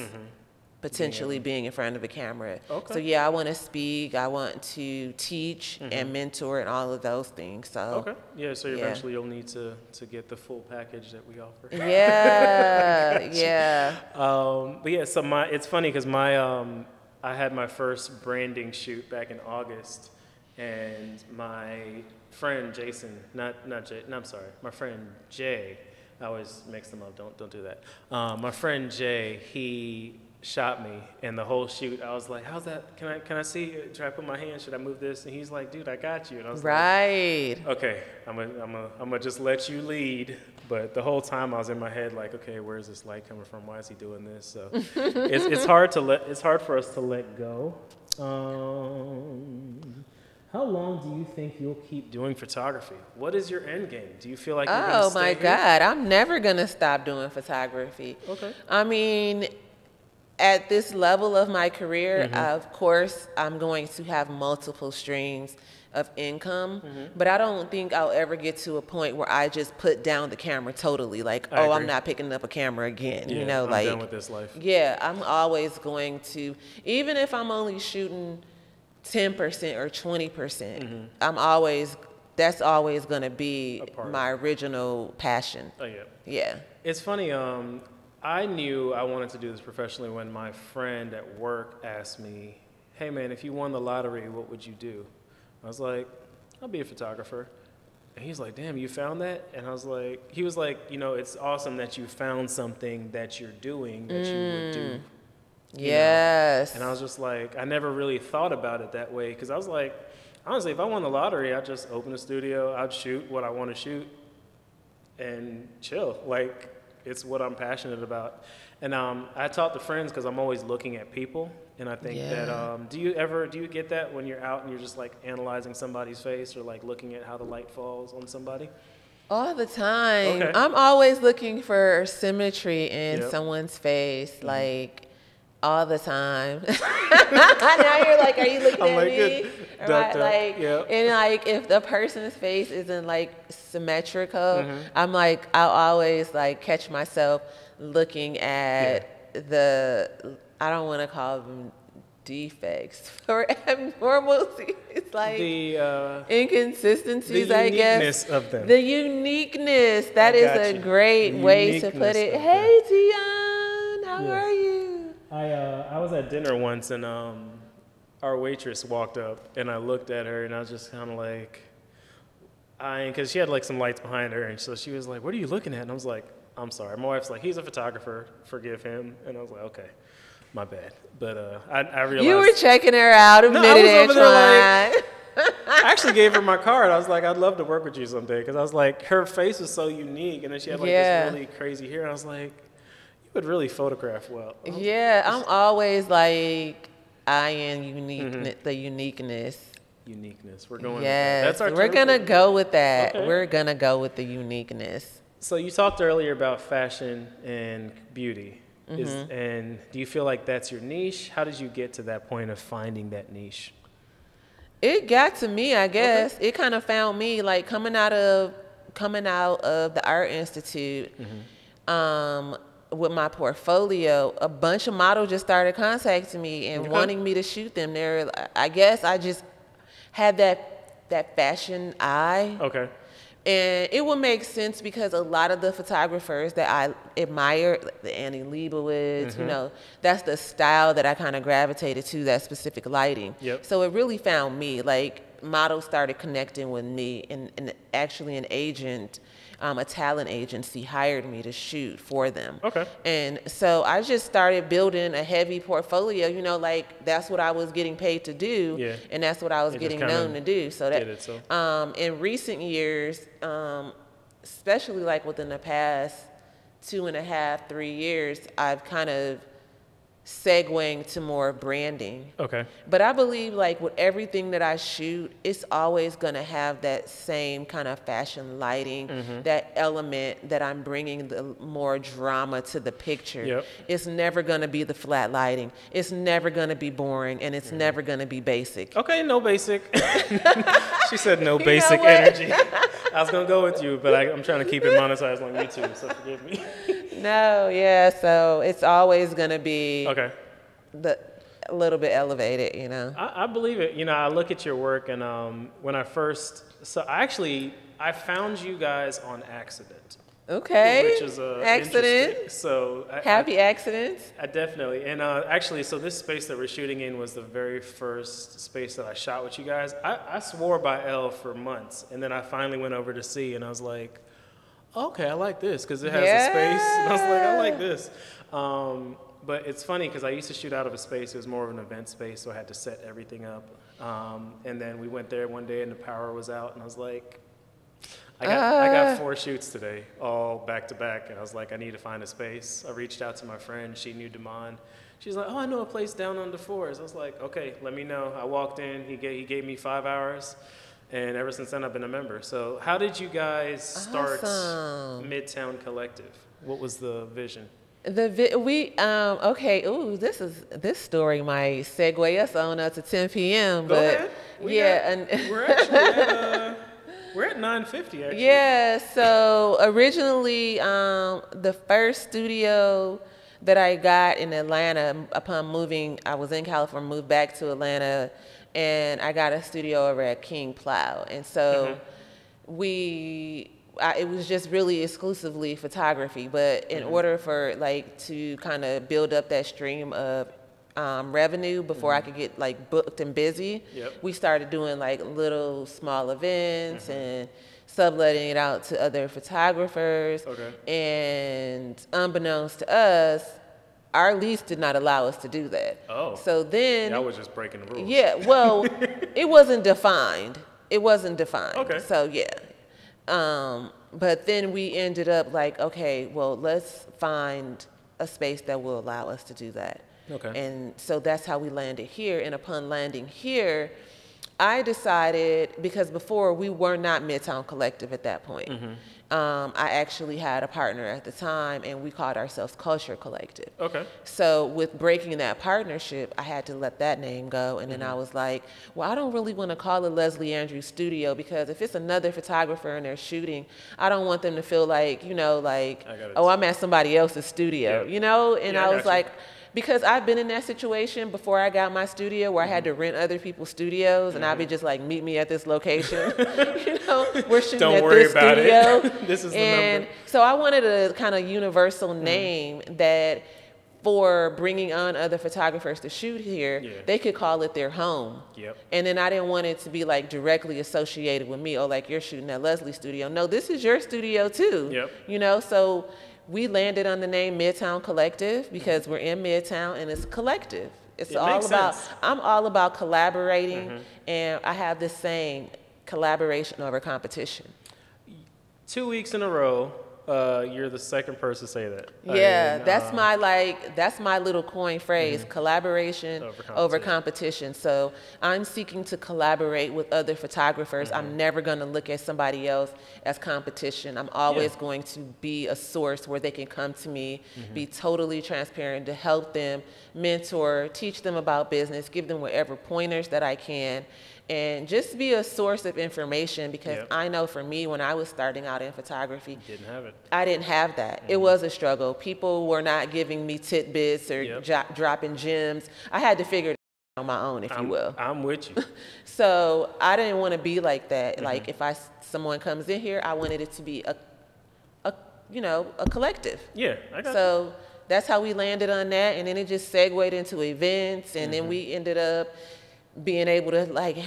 potentially being in front of a camera. Mm-hmm. Okay. So yeah, I want to speak. I want to teach and mentor and all of those things. So Mm-hmm. Okay. Yeah. So Yeah. eventually you'll need to to get the full package that we offer. yeah, yeah. *laughs* Um, but yeah, so my it's funny because my um, I had my first branding shoot back in August, and my friend Jason, not not Jay, no, I'm sorry, my friend Jay. I always mix them up. Don't don't do that. Um, my friend Jay, he shot me, and the whole shoot, I was like, "How's that? Can I can I see? Should I put my hand? Should I move this?" And he's like, "Dude, I got you." And I was like, Right. okay, I'm gonna, I'm gonna, I'm gonna just let you lead. But the whole time I was in my head like, okay, where's this light coming from? Why is he doing this? So *laughs* it's, it's hard to let, it's hard for us to let go. Um, how long do you think you'll keep doing photography? What is your end game? Do you feel like you're gonna Oh stay my here? God, I'm never gonna stop doing photography. Okay. I mean, at this level of my career, Mm-hmm. of course, I'm going to have multiple streams of income, Mm-hmm. but I don't think I'll ever get to a point where I just put down the camera totally. Like, I oh, I'm not picking up a camera again. Yeah, you know, I'm like done with this life. yeah, I'm always going to, even if I'm only shooting 10% or 20%, percent I'm always, that's always going to be. A part of my original passion. Oh yeah. Yeah. It's funny. Um, I knew I wanted to do this professionally when my friend at work asked me, "Hey man, if you won the lottery, what would you do?" I was like, "I'll be a photographer." And he's like, "Damn, you found that?" And I was like, "He was like, you know, it's awesome that you found something that you're doing that you would do." Mm. you know? Yes. And I was just like, I never really thought about it that way because I was like, honestly, if I won the lottery, I'd just open a studio, I'd shoot what I want to shoot, and chill. Like it's what I'm passionate about. And um, I talk to friends because I'm always looking at people, and I think that um, do you ever do you get that when you're out and you're just like analyzing somebody's face or like looking at how the light falls on somebody? All the time. Okay. I'm always looking for symmetry in Yep. someone's face, like all the time. *laughs* now you're like, are you looking I'm at like, me? Right, Ducked like, Yep. and like, if the person's face isn't like symmetrical, Mm-hmm. I'm like, I'll always like catch myself looking at the. I don't want to call them defects *laughs* or abnormalities. It's *laughs* like the uh, inconsistencies, The I guess. uniqueness of them. The uniqueness. That is a great way to put it. Hey, Tion, how are you? I uh, I was at dinner once and um, our waitress walked up and I looked at her and I was just kind of like, I because she had like some lights behind her and so she was like, "What are you looking at?" And I was like, "I'm sorry." My wife's like, "He's a photographer. Forgive him." And I was like, "Okay, my bad." But uh, I, I realized You were checking her out, No, I it, was over there Antoine. *laughs* I actually gave her my card. I was like, "I'd love to work with you someday," because I was like, her face was so unique and then she had like Yeah. this really crazy hair. And I was like, "You would really photograph well." Yeah, I'm always like eyeing unique, Mm-hmm. the uniqueness. uniqueness. We're going. that. Yes, That's our we're gonna go with that. Okay. We're gonna go with the uniqueness. So you talked earlier about fashion and beauty. Is, Mm-hmm. and do you feel like that's your niche? How did you get to that point of finding that niche? It got to me, I guess. It kind of found me like coming out of coming out of the Art Institute, um, with my portfolio, a bunch of models just started contacting me and Okay. wanting me to shoot them. They're, I guess I just had that that fashion eye. Okay. And it would make sense because a lot of the photographers that I admire, like the Annie Leibovitz, Mm-hmm. you know, that's the style that I kind of gravitated to, that specific lighting. Yep. So it really found me. Like models started connecting with me, and, and actually an agent, um, a talent agency, hired me to shoot for them. Okay. And so I just started building a heavy portfolio. You know, like that's what I was getting paid to do, Yeah. and that's what I was It getting known to do. So that did it, so. um, in recent years, um, especially like within the past two and a half, three years, I've kind of segueing to more branding. Okay. But I believe like with everything that I shoot, it's always gonna have that same kind of fashion lighting, Mm-hmm. that element that I'm bringing the more drama to the picture. Yep. It's never gonna be the flat lighting. It's never gonna be boring, and Mm-hmm. it's never gonna be basic. Okay, no basic. *laughs* she said no know basic what? energy. I was gonna go with you, but I, I'm trying to keep it monetized on YouTube, so forgive me. *laughs* No, yeah. So it's always gonna be *laughs* Okay. the a little bit elevated, you know. I, I believe it. You know, I look at your work, and um, when I first, so I actually, I found you guys on accident, Okay. which is uh, accident. So I, Happy accidents. I, I definitely, and uh, actually, so this space that we're shooting in was the very first space that I shot with you guys. I, I swore by L for months, and then I finally went over to C, and I was like, okay, I like this because it has a space. And I was like, I like this. Um, but it's funny because I used to shoot out of a space. It was more of an event space, so I had to set everything up. Um, and then we went there one day, and the power was out, and I was like, I got, I Ah. got four shoots today, all back to back, and I was like, I need to find a space. I reached out to my friend. She knew Demond. She's like, Oh, I know a place down on the fours. I was like, Okay, let me know. I walked in. He gave, he gave me five hours, and ever since then, I've been a member. So, how did you guys start Awesome. Midtown Collective? What was the vision? The vi- we um okay. Ooh, this is this story might segue us on up to 10 p.m. Go but yeah, got- and *laughs* we're actually at, uh, we're at 950 actually. Yeah, so originally, um, the first studio that I got in Atlanta upon moving, I was in California, moved back to Atlanta, and I got a studio over at King Plow. And so we, I, it was just really exclusively photography. But in mm-hmm. order for like to kind of build up that stream of um, revenue before I mm-hmm. could get like booked and busy, Yep. we started doing like little small events mm-hmm. and subletting it out to other photographers. Okay. And unbeknownst to us, our lease did not allow us to do that. Oh. So then, Y'all was just breaking the rules. yeah, well, *laughs* it wasn't defined. It wasn't defined. Okay. So yeah. Um, but then we ended up like, okay, well, let's find a space that will allow us to do that. Okay. And so that's how we landed here. And upon landing here, I decided because before we were not Midtown Collective at that point. Mm-hmm. Um, I actually had a partner at the time, and we called ourselves Culture Collective. Okay. So with breaking that partnership, I had to let that name go, and Mm-hmm. then I was like, well, I don't really want to call it Leslie Andrews Studio because if it's another photographer and they're shooting, I don't want them to feel like you know, like, I got it. oh, I'm at somebody else's studio, Yeah. you know. And Yeah, I I was you. like. Because I've been in that situation before I got my studio where I had Mm-hmm. to rent other people's studios and I'd be just like, meet me at this location. *laughs* you know, *laughs* we're shooting Don't at worry this about studio. it. *laughs* This is the and number. so I wanted a kind of universal Mm-hmm. name that for bringing on other photographers to shoot here, Yeah. they could call it their home. Yep. And then I didn't want it to be like directly associated with me. Oh, like you're shooting at Leslie Studio. No, this is your studio too. Yep. You know, so we landed on the name Midtown Collective because we're in Midtown and it's collective. It's It all about. sense. I'm all about collaborating, mm-hmm. and I have this saying: collaboration over competition. Two weeks in a row, Uh, you're the second person to say that. Yeah, that's uh, my like that's my little coin phrase, collaboration Over over competition. competition. So I'm seeking to collaborate with other photographers. Mm-hmm. I'm never going to look at somebody else as competition. I'm always Yeah. going to be a source where they can come to me, Mm-hmm. be totally transparent to help them, mentor, teach them about business, give them whatever pointers that I can. And just be a source of information because Yep. I know for me, when I was starting out in photography, Didn't have it. I didn't have that. It was a struggle. People were not giving me tidbits or Yep. jo- dropping gems. I had to figure it out on my own, if I'm, you will. I'm with you. *laughs* So I didn't want to be like that. Mm-hmm. Like if I someone comes in here, I wanted it to be a, a you know, a collective. Yeah, I got it. So that's how we landed on that, and then it just segued into events, and then Mm-hmm. we ended up being able to like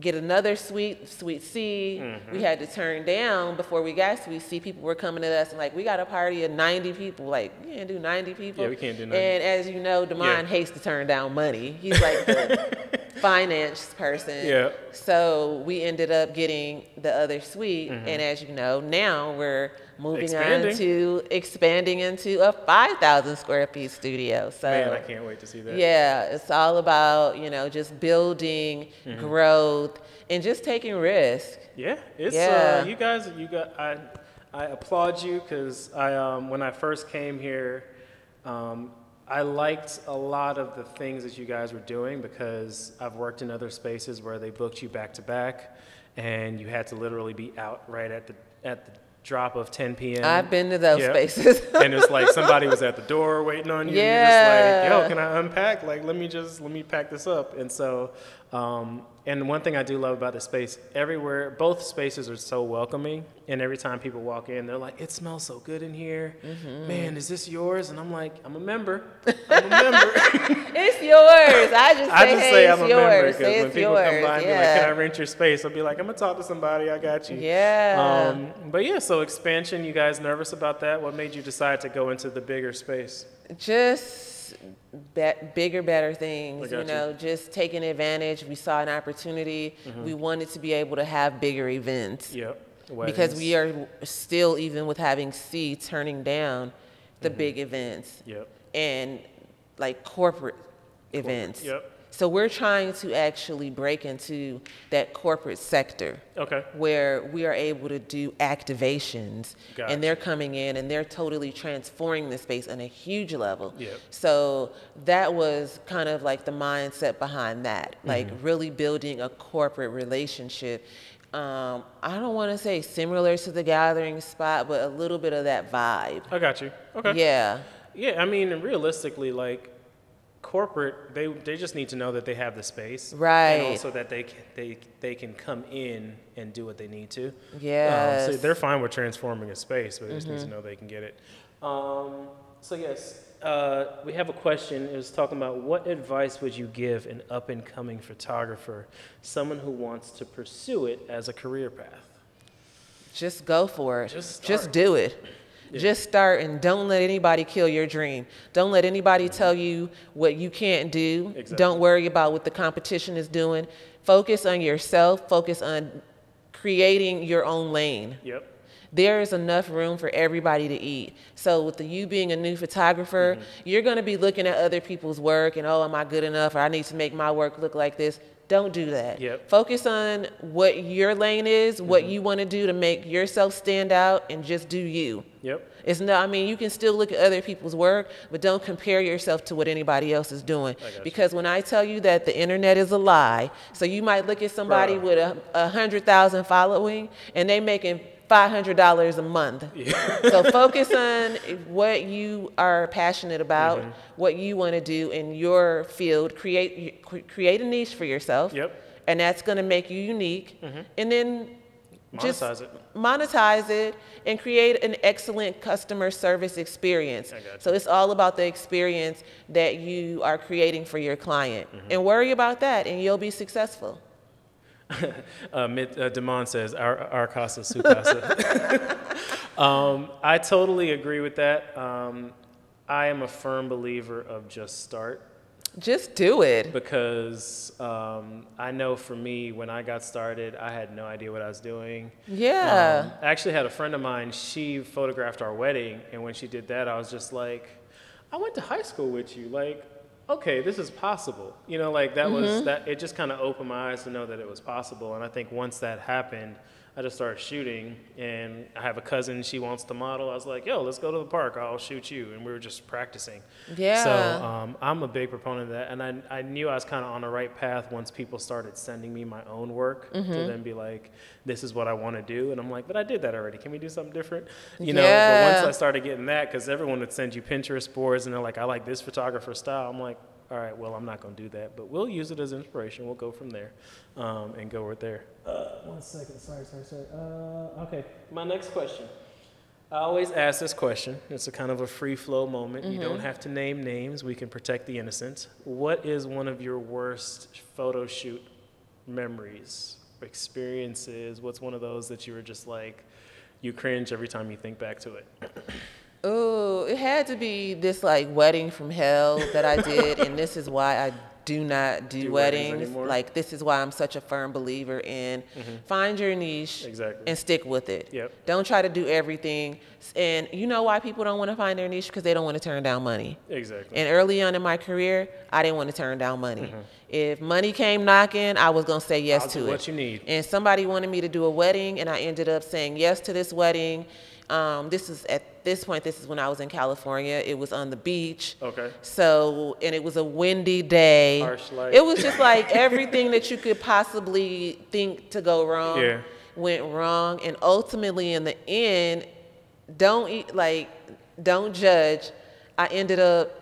get another suite, Suite C. Mm-hmm. We had to turn down before we got Suite C. People were coming to us and like, we got a party of 90 people. Like, we can't do 90 people. Yeah, we can't do 90. And as you know, Demond Yeah. hates to turn down money. He's like the *laughs* finance person. Yeah. So we ended up getting the other suite, and as you know, now we're moving. Expanding. on to expanding into a 5,000 square feet studio. So Man, I can't wait to see that. yeah, it's all about you know just building Mm-hmm. growth and just taking risk. Yeah, it's Yeah. Uh, you guys. You got. I I applaud you because I um, when I first came here, um, I liked a lot of the things that you guys were doing because I've worked in other spaces where they booked you back to back, and you had to literally be out right at the at the drop of 10 p.m. I've been to those Yeah. spaces. *laughs* and it's like somebody was at the door waiting on you. Yeah. And you're just like, yo, can I unpack? Like, let me just let me pack this up. And so, um, and one thing I do love about the space, everywhere, both spaces are so welcoming. And every time people walk in, they're like, it smells so good in here. Mm-hmm. Man, is this yours? And I'm like, I'm a member. *laughs* I'm a member. *laughs* it's yours. I just *laughs* say, I just hey, say it's I'm a yours. member because when people yours. come by and be yeah. like, "Can I rent your space?" I'll be like, "I'm gonna talk to somebody. I got you." Yeah. Um, but yeah, so expansion. You guys nervous about that? What made you decide to go into the bigger space? just be- bigger, better things. You got you. know, just taking advantage. We saw an opportunity. Mm-hmm. We wanted to be able to have bigger events. Yep. because we are still even with having C turning down the Mm-hmm. big events Yep. and like corporate events. yep. So we're trying to actually break into that corporate sector Okay. where we are able to do activations Gotcha. and they're coming in and they're totally transforming the space on a huge level. Yep. So that was kind of like the mindset behind that, like Mm-hmm. really building a corporate relationship. Um, I don't want to say similar to the gathering spot, but a little bit of that vibe. I got you. Okay. Yeah. Yeah. I mean, realistically, like corporate, they they just need to know that they have the space, Right. And also that they can they they can come in and do what they need to. Um, Yes. Mm-hmm. so they're fine with transforming a space, but they just need to know they can get it. Um, so yes, uh, we have a question. It was talking about what advice would you give an up and coming photographer, someone who wants to pursue it as a career path? Just go for it. Just Just, do it. Just start and don't let anybody kill your dream. Don't let anybody tell you what you can't do. Exactly. Don't worry about what the competition is doing. Focus on yourself. Focus on creating your own lane. Yep. There is enough room for everybody to eat. So with the, you being a new photographer, Mm-hmm. you're going to be looking at other people's work and oh, am I good enough? Or I need to make my work look like this. Don't do that. Yep. Focus on what your lane is, what Mm-hmm. you want to do to make yourself stand out, and just do you. Yep. It's not. I mean, you can still look at other people's work, but don't compare yourself to what anybody else is doing. Because when I tell you that the internet is a lie, so you might look at somebody with a, a hundred thousand following, and they making five hundred dollars a month. so focus on what you are passionate about, Mm-hmm. what you want to do in your field. Create create a niche for yourself. Yep. Mm-hmm. And that's going to make you unique. And then just Monetize it. monetize it and create an excellent customer service experience. I got you. So it's all about the experience that you are creating for your client. Mm-hmm. And worry about that and you'll be successful. *laughs* Uh, Mit, uh, Damon says, our, our casa, su casa. *laughs* um, I totally agree with that. Um, I am a firm believer of just start. Just do it. because um, I know for me, when I got started, I had no idea what I was doing. Yeah. Um, I actually had a friend of mine, she photographed our wedding, and when she did that, I was just like, I went to high school with you. Like, okay, this is possible. You know, like that Mm-hmm. was that, it just kind of opened my eyes to know that it was possible. And I think once that happened, I just started shooting, and I have a cousin, she wants to model. I was like, yo, let's go to the park, I'll shoot you. And we were just practicing. Yeah. So um, I'm a big proponent of that, and I, I knew I was kind of on the right path once people started sending me my own work Mm-hmm. to then be like, this is what I want to do, and I'm like, but I did that already. Can we do something different? You know. Yeah. But once I started getting that, because everyone would send you Pinterest boards, and they're like, I like this photographer style. I'm like, all right, well, I'm not going to do that, but we'll use it as inspiration. We'll go from there, um, and go right there. Uh, one second. Sorry, sorry, sorry. Uh, okay. My next question. I always ask this question. It's a kind of a free flow moment. You don't have to name names. We can protect the innocent. What is one of your worst photo shoot memories, experiences? What's one of those that you were just like, you cringe every time you think back to it? Oh, it had to be this like wedding from hell that I did, and this is why I do not do, Do weddings weddings. like this is why I'm such a firm believer in mm-hmm. find your niche Exactly. and stick with it. Yep. Don't try to do everything. And you know why people don't want to find their niche because they don't want to turn down money. Exactly. And early on in my career, I didn't want to turn down money. Mm-hmm. If money came knocking, I was gonna say yes I'll to it. what you need. And somebody wanted me to do a wedding, and I ended up saying yes to this wedding. Um, this is at this point. This is when I was in California. It was on the beach. Okay. So, and it was a windy day. Harsh light. It was just like everything that you could possibly think to go wrong Yeah. went wrong, and ultimately, in the end, don't eat like don't judge. I ended up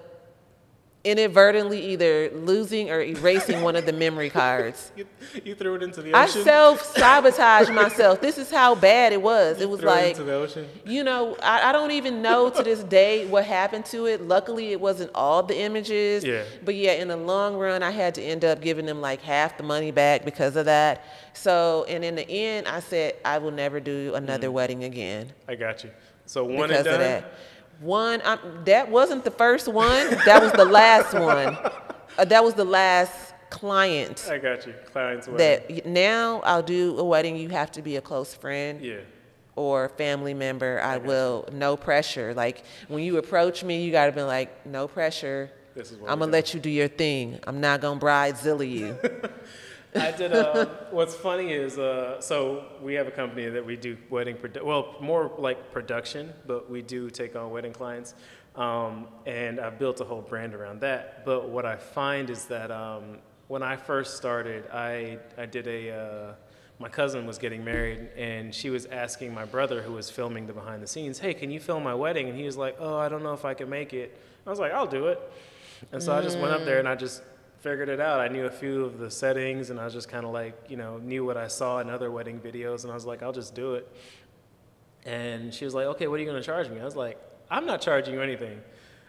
inadvertently either losing or erasing one of the memory cards. *laughs* You, you threw it into the ocean. I self sabotaged *laughs* myself. This is how bad it was. It was it like ocean. you know, I, I don't even know to this *laughs* day what happened to it. Luckily, it wasn't all the images. Yeah. But yeah, in the long run, I had to end up giving them like half the money back because of that. So, and in the end, I said I will never do another wedding again I got you. So Mm. one because and of done. that. One, um, that wasn't the first one. That was the last *laughs* one. Uh, that was the last client. I got you. Clients wedding. That now I'll do a wedding. You have to be a close friend Yeah. or family member, I will, no pressure. Like when you approach me, you gotta be like, no pressure. This is what I'm gonna let you do your thing. I'm not gonna bridezilla you. *laughs* I did. Uh, what's funny is, uh, so we have a company that we do wedding, produ- well, more like production, but we do take on wedding clients, um, and I've built a whole brand around that. But what I find is that um, when I first started, I I did a. Uh, my cousin was getting married, and she was asking my brother, who was filming the behind the scenes, "Hey, can you film my wedding?" And he was like, "Oh, I don't know if I can make it." I was like, "I'll do it." And so I just went up there and I just figured it out. I knew a few of the settings and I was just kind of like, you know, knew what I saw in other wedding videos and I was like, I'll just do it. And she was like, okay, what are you going to charge me? I was like, I'm not charging you anything.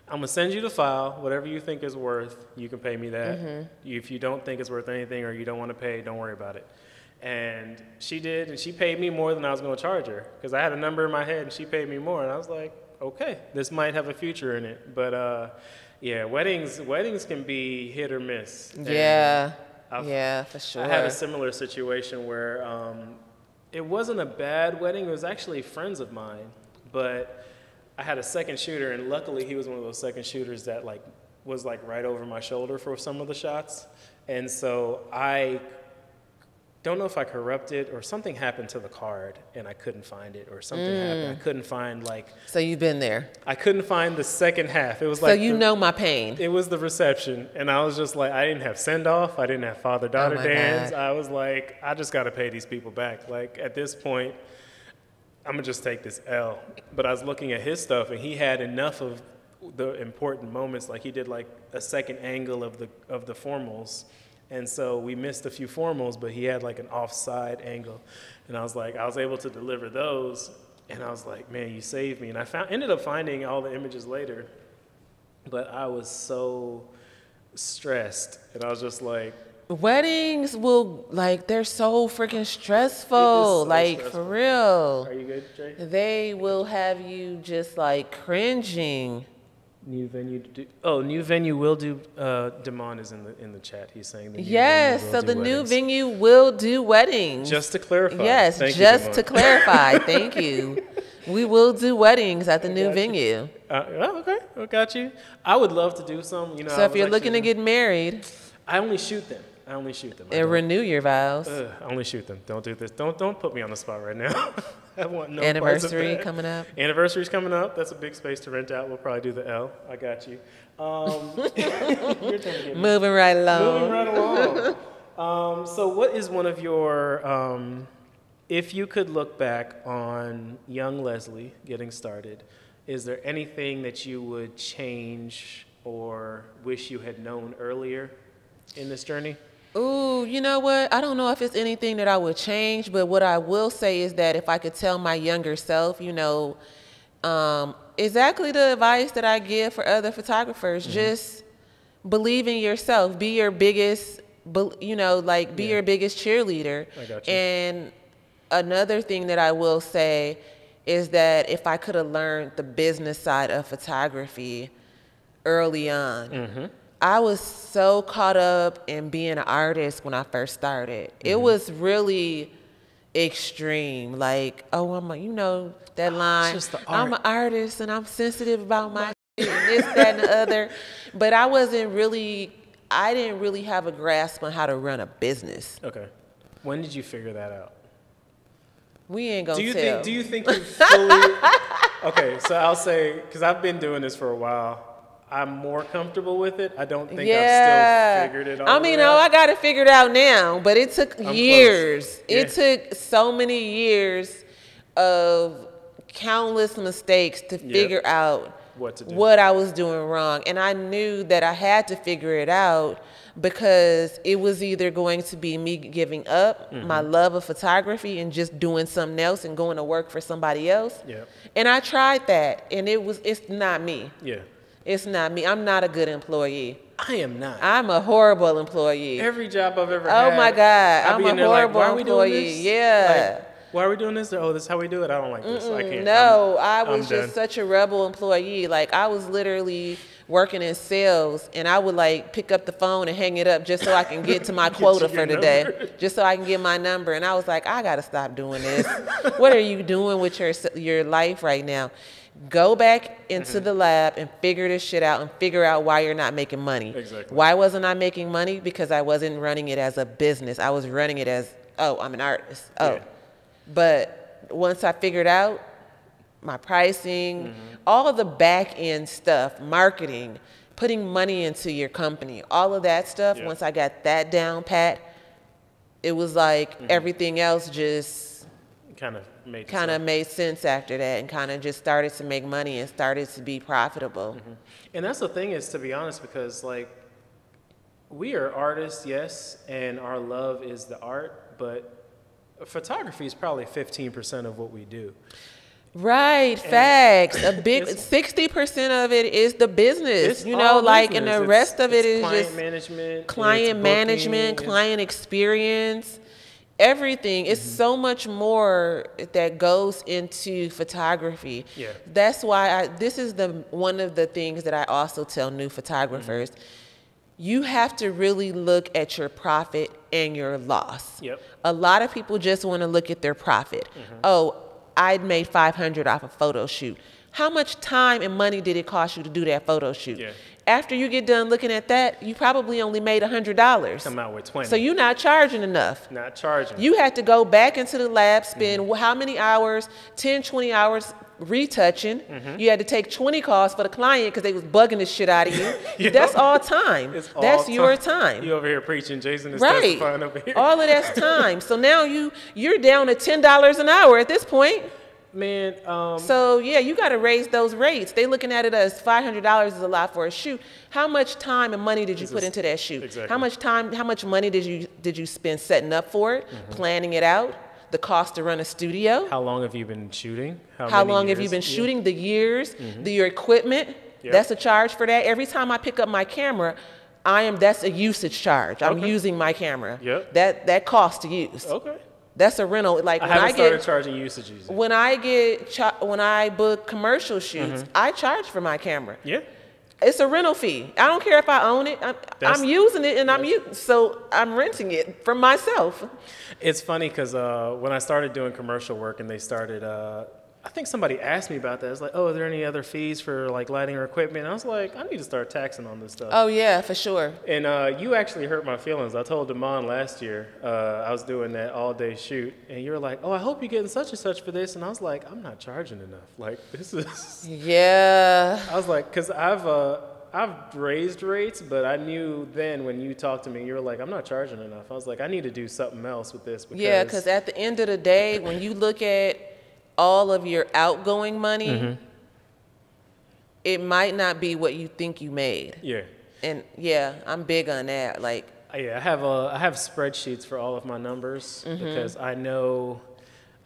I'm going to send you the file. Whatever you think is worth, you can pay me that. If you don't think it's worth anything or you don't want to pay, don't worry about it. And she did, and she paid me more than I was going to charge her because I had a number in my head and she paid me more. And I was like, okay, this might have a future in it. But uh, yeah, weddings weddings can be hit or miss. Yeah, I've- yeah, for sure. I had a similar situation where um, it wasn't a bad wedding. It was actually friends of mine, but I had a second shooter, and luckily he was one of those second shooters that like was like right over my shoulder for some of the shots, and so I don't know if I corrupted or something happened to the card and I couldn't find it or something happened. Mm. I couldn't find like so you've been there. I couldn't find the second half. It was like. So you the- know my pain. it was the reception, and I was just like, I didn't have send off, I didn't have father oh, daughter Oh dance. God. I was like, I just got to pay these people back. Like at this point, I'm gonna just take this L. But I was looking at his stuff, and he had enough of the important moments. Like he did like a second angle of the of the formals, and so we missed a few formals, but he had like an offside angle, and I was like, I was able to deliver those, and I was like, man, you saved me. And I found ended up finding all the images later, but I was so stressed, and I was just like, Weddings will like they're so freaking stressful. so like stressful. for real. "Are you good, Jay?" They will have you just like cringing. New venue. To do, oh, new venue will do. Uh, Demond is in the in the chat. He's saying the Yes, so the do new weddings. venue will do weddings. Just to clarify. yes, Thank you, just to clarify. *laughs* Thank you. We will do weddings at the new venue. Uh, oh, okay, I got you. I would love to do some. You know, So I if you're looking to get married I only shoot them. I only shoot them. I and renew your vows, Ugh, I only shoot them. Don't do this. Don't don't put me on the spot right now. *laughs* I want no anniversary coming up. Anniversary's coming up. That's a big space to rent out. We'll probably do the L. I got you. Um, *laughs* *laughs* your turn to get me. Moving right along. Moving right along. um, so, what is one of your, um, if you could look back on young Leslie getting started, is there anything that you would change or wish you had known earlier in this journey? Ooh, you know what? I don't know if it's anything that I would change, but what I will say is that if I could tell my younger self, you know, um, exactly the advice that I give for other photographers, Mm-hmm. just believe in yourself, be your biggest, you know, like be Yeah. your biggest cheerleader. I got you. And another thing that I will say is that if I could have learned the business side of photography early on, Mm-hmm. I was so caught up in being an artist when I first started. Mm-hmm. It was really extreme. Like, oh, I'm a, you know, that line. I'm an artist and I'm sensitive about my shit and this, that, and the other. *laughs* But I wasn't really, I didn't really have a grasp on how to run a business. Okay. When did you figure that out? We ain't gonna Do you tell. think? Do you think you *laughs* fully? okay, so I'll say because I've been doing this for a while. I'm more comfortable with it. I don't think yeah. I've still figured it out. I mean, oh, I got it figured out now, but it took close. years. It took so many years of countless mistakes to figure out What to do. what I was doing wrong. And I knew that I had to figure it out because it was either going to be me giving up Mm-hmm. my love of photography and just doing something else and going to work for somebody else. Yep. And I tried that and it was it's not me. Yeah. It's not me. I'm not a good employee. I am not. I'm a horrible employee. Every job I've ever Oh had. my God, I'll I'm a in there like, horrible why are we doing employee. Yeah. Like, why are we doing this? Oh, this is how we do it. I don't like this. I can't. No, I'm- I was I'm just done. such a rebel employee. Like I was literally working in sales, and I would like pick up the phone and hang it up just so I can get to my *laughs* quota you for today, number. *laughs* just so I can get my number. And I was like, I gotta stop doing this. what are you doing with your your life right now? Go back into Mm-hmm. the lab and figure this shit out and figure out why you're not making money. Exactly. Why wasn't I making money? Because I wasn't running it as a business. I was running it as, oh, I'm an artist. Oh. Yeah. But once I figured out my pricing, all of the back end stuff, marketing, putting money into your company, all of that stuff, Yeah. once I got that down pat, it was like everything else just kind of made kind of made sense after that and kind of just started to make money and started to be profitable. Mm-hmm. And that's the thing is, to be honest, because like we are artists, yes, and our love is the art, but photography is probably 15% of what we do. Right, facts. A big sixty percent of it is the business, you know, like, and the It's- rest of it's is client just management, client management, booking, client experience, everything. It's Mm-hmm. so much more that goes into photography. Yeah. That's why I, this is the one of the things that I also tell new photographers. Mm-hmm. You have to really look at your profit and your loss. Yep. A lot of people just want to look at their profit. Mm-hmm. Oh, I made 500 off a photo shoot. How much time and money did it cost you to do that photo shoot? Yeah. After you get done looking at that, you probably only made $100. Come out with 20. So you're not charging enough. not charging. You had to go back into the lab, spend Mm-hmm. how many hours? 10, 20 hours retouching. Mm-hmm. You had to take 20 calls for the client because they was bugging the shit out of you. *laughs* That's all time. It's all That's your time. You over here preaching. Jason is right. testifying over here. All of that's time. so now you you're down to $10 an hour at this point. Man, um, So yeah, you got to raise those rates. They looking at it as five hundred dollars is a lot for a shoot. How much time and money did you put is- into that shoot? exactly. How much time? How much money did you did you spend setting up for it, Mm-hmm. planning it out, the cost to run a studio? how long have you been shooting? How many long have you years? been Yeah. Shooting? The years, the your equipment. Yep. That's a charge for that. Every time I pick up my camera, I am that's a usage charge. I'm Okay. using my camera. Yep. That that costs to use. Okay. That's a rental. Like I when haven't I started get charging usages. when I get cha- when I book commercial shoots, Mm-hmm. I charge for my camera. Yeah. It's a rental fee. I don't care if I own it. I'm, I'm using it and I'm u- so I'm renting it from myself. It's funny because uh, when I started doing commercial work and they started, uh, I think somebody asked me about that. It's like, oh, are there any other fees for like lighting or equipment? And I was like, I need to start taxing on this stuff. Oh yeah, for sure. And uh, you actually hurt my feelings. I told Damon last year uh, I was doing that all day shoot, and you were like, "Oh, I hope you're getting such and such for this," and I was like, "I'm not charging enough. Like *laughs* this is." Yeah. I was like, "Cause I've uh, I've raised rates, but I knew then when you talked to me, you were like, I'm not charging enough. I was like, I need to do something else with this because Yeah, because at the end of the day, when you look at all of your outgoing money, Mm-hmm. it might not be what you think you made. yeah." And yeah, I'm big on that. Like, Uh, Yeah, I have a I have spreadsheets for all of my numbers Mm-hmm. because I know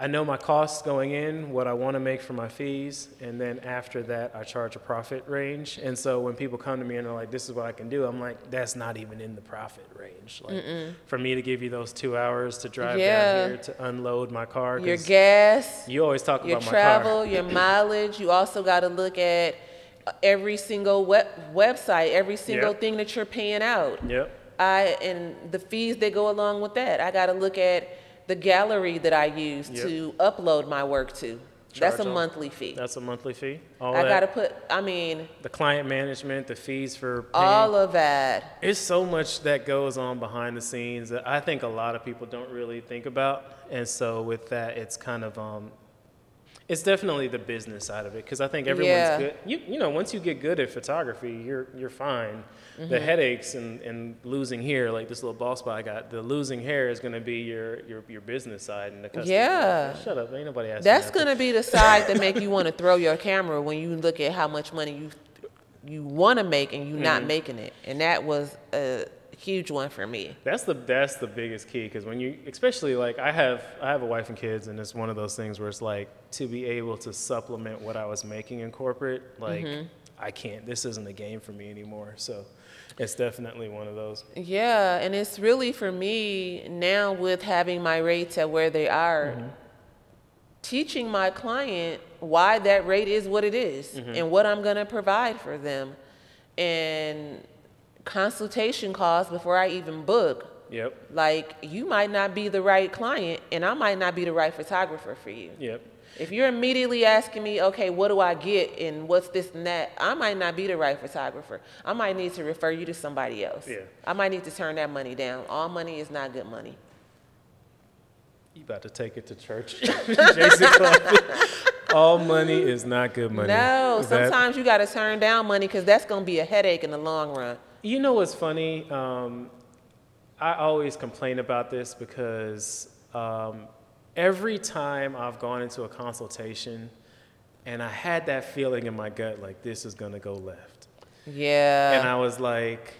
I know my costs going in, what I want to make for my fees, and then after that I charge a profit range. And so when people come to me and they're like, "This is what I can do," I'm like, "That's not even in the profit range." Like for me to give you those two hours to drive Yeah. down here to unload my car, your gas, you always talk your about travel, my car. your mileage. You also got to look at uh, every single web- website, every single Yep. thing that you're paying out. Yep. I and the fees that go along with that. I got to look at the gallery that I use Yep. to upload my work to. That's a Charge on- monthly fee. That's a monthly fee. All I that, got to put. I mean, the client management, the fees for paying. all of that. It's so much that goes on behind the scenes that I think a lot of people don't really think about. And so with that, it's kind of um, it's definitely the business side of it because I think everyone's Yeah. good. You you know, once you get good at photography, you're you're fine. The Mm-hmm. headaches and, and losing hair, like this little ball spot I got, the losing hair is going to be your, your your business side and the customer. Yeah. Shut up, ain't nobody asking. That's that. gonna be the side that make you want to throw your camera when you look at how much money you you want to make and you Mm-hmm. not making it. And that was a huge one for me. That's the that's the biggest key because when you especially like I have I have a wife and kids and it's one of those things where it's like to be able to supplement what I was making in corporate like mm-hmm. I can't this isn't a game for me anymore. So it's definitely one of those. Yeah, and it's really for me now with having my rates at where they are, mm-hmm. teaching my client why that rate is what it is mm-hmm. and what I'm going to provide for them. And consultation calls before I even book. yep Like, you might not be the right client, and I might not be the right photographer for you. yep If you're immediately asking me, okay, what do I get and what's this and that, I might not be the right photographer. I might need to refer you to somebody else. Yeah. I might need to turn that money down. All money is not good money. you about to take it to church *laughs* Jason all money is not good money No, Is that- sometimes you got to turn down money because that's going to be a headache in the long run. You know what's funny? Um, I always complain about this because um, every time I've gone into a consultation and I had that feeling in my gut like this is going to go left. Yeah. And I was like,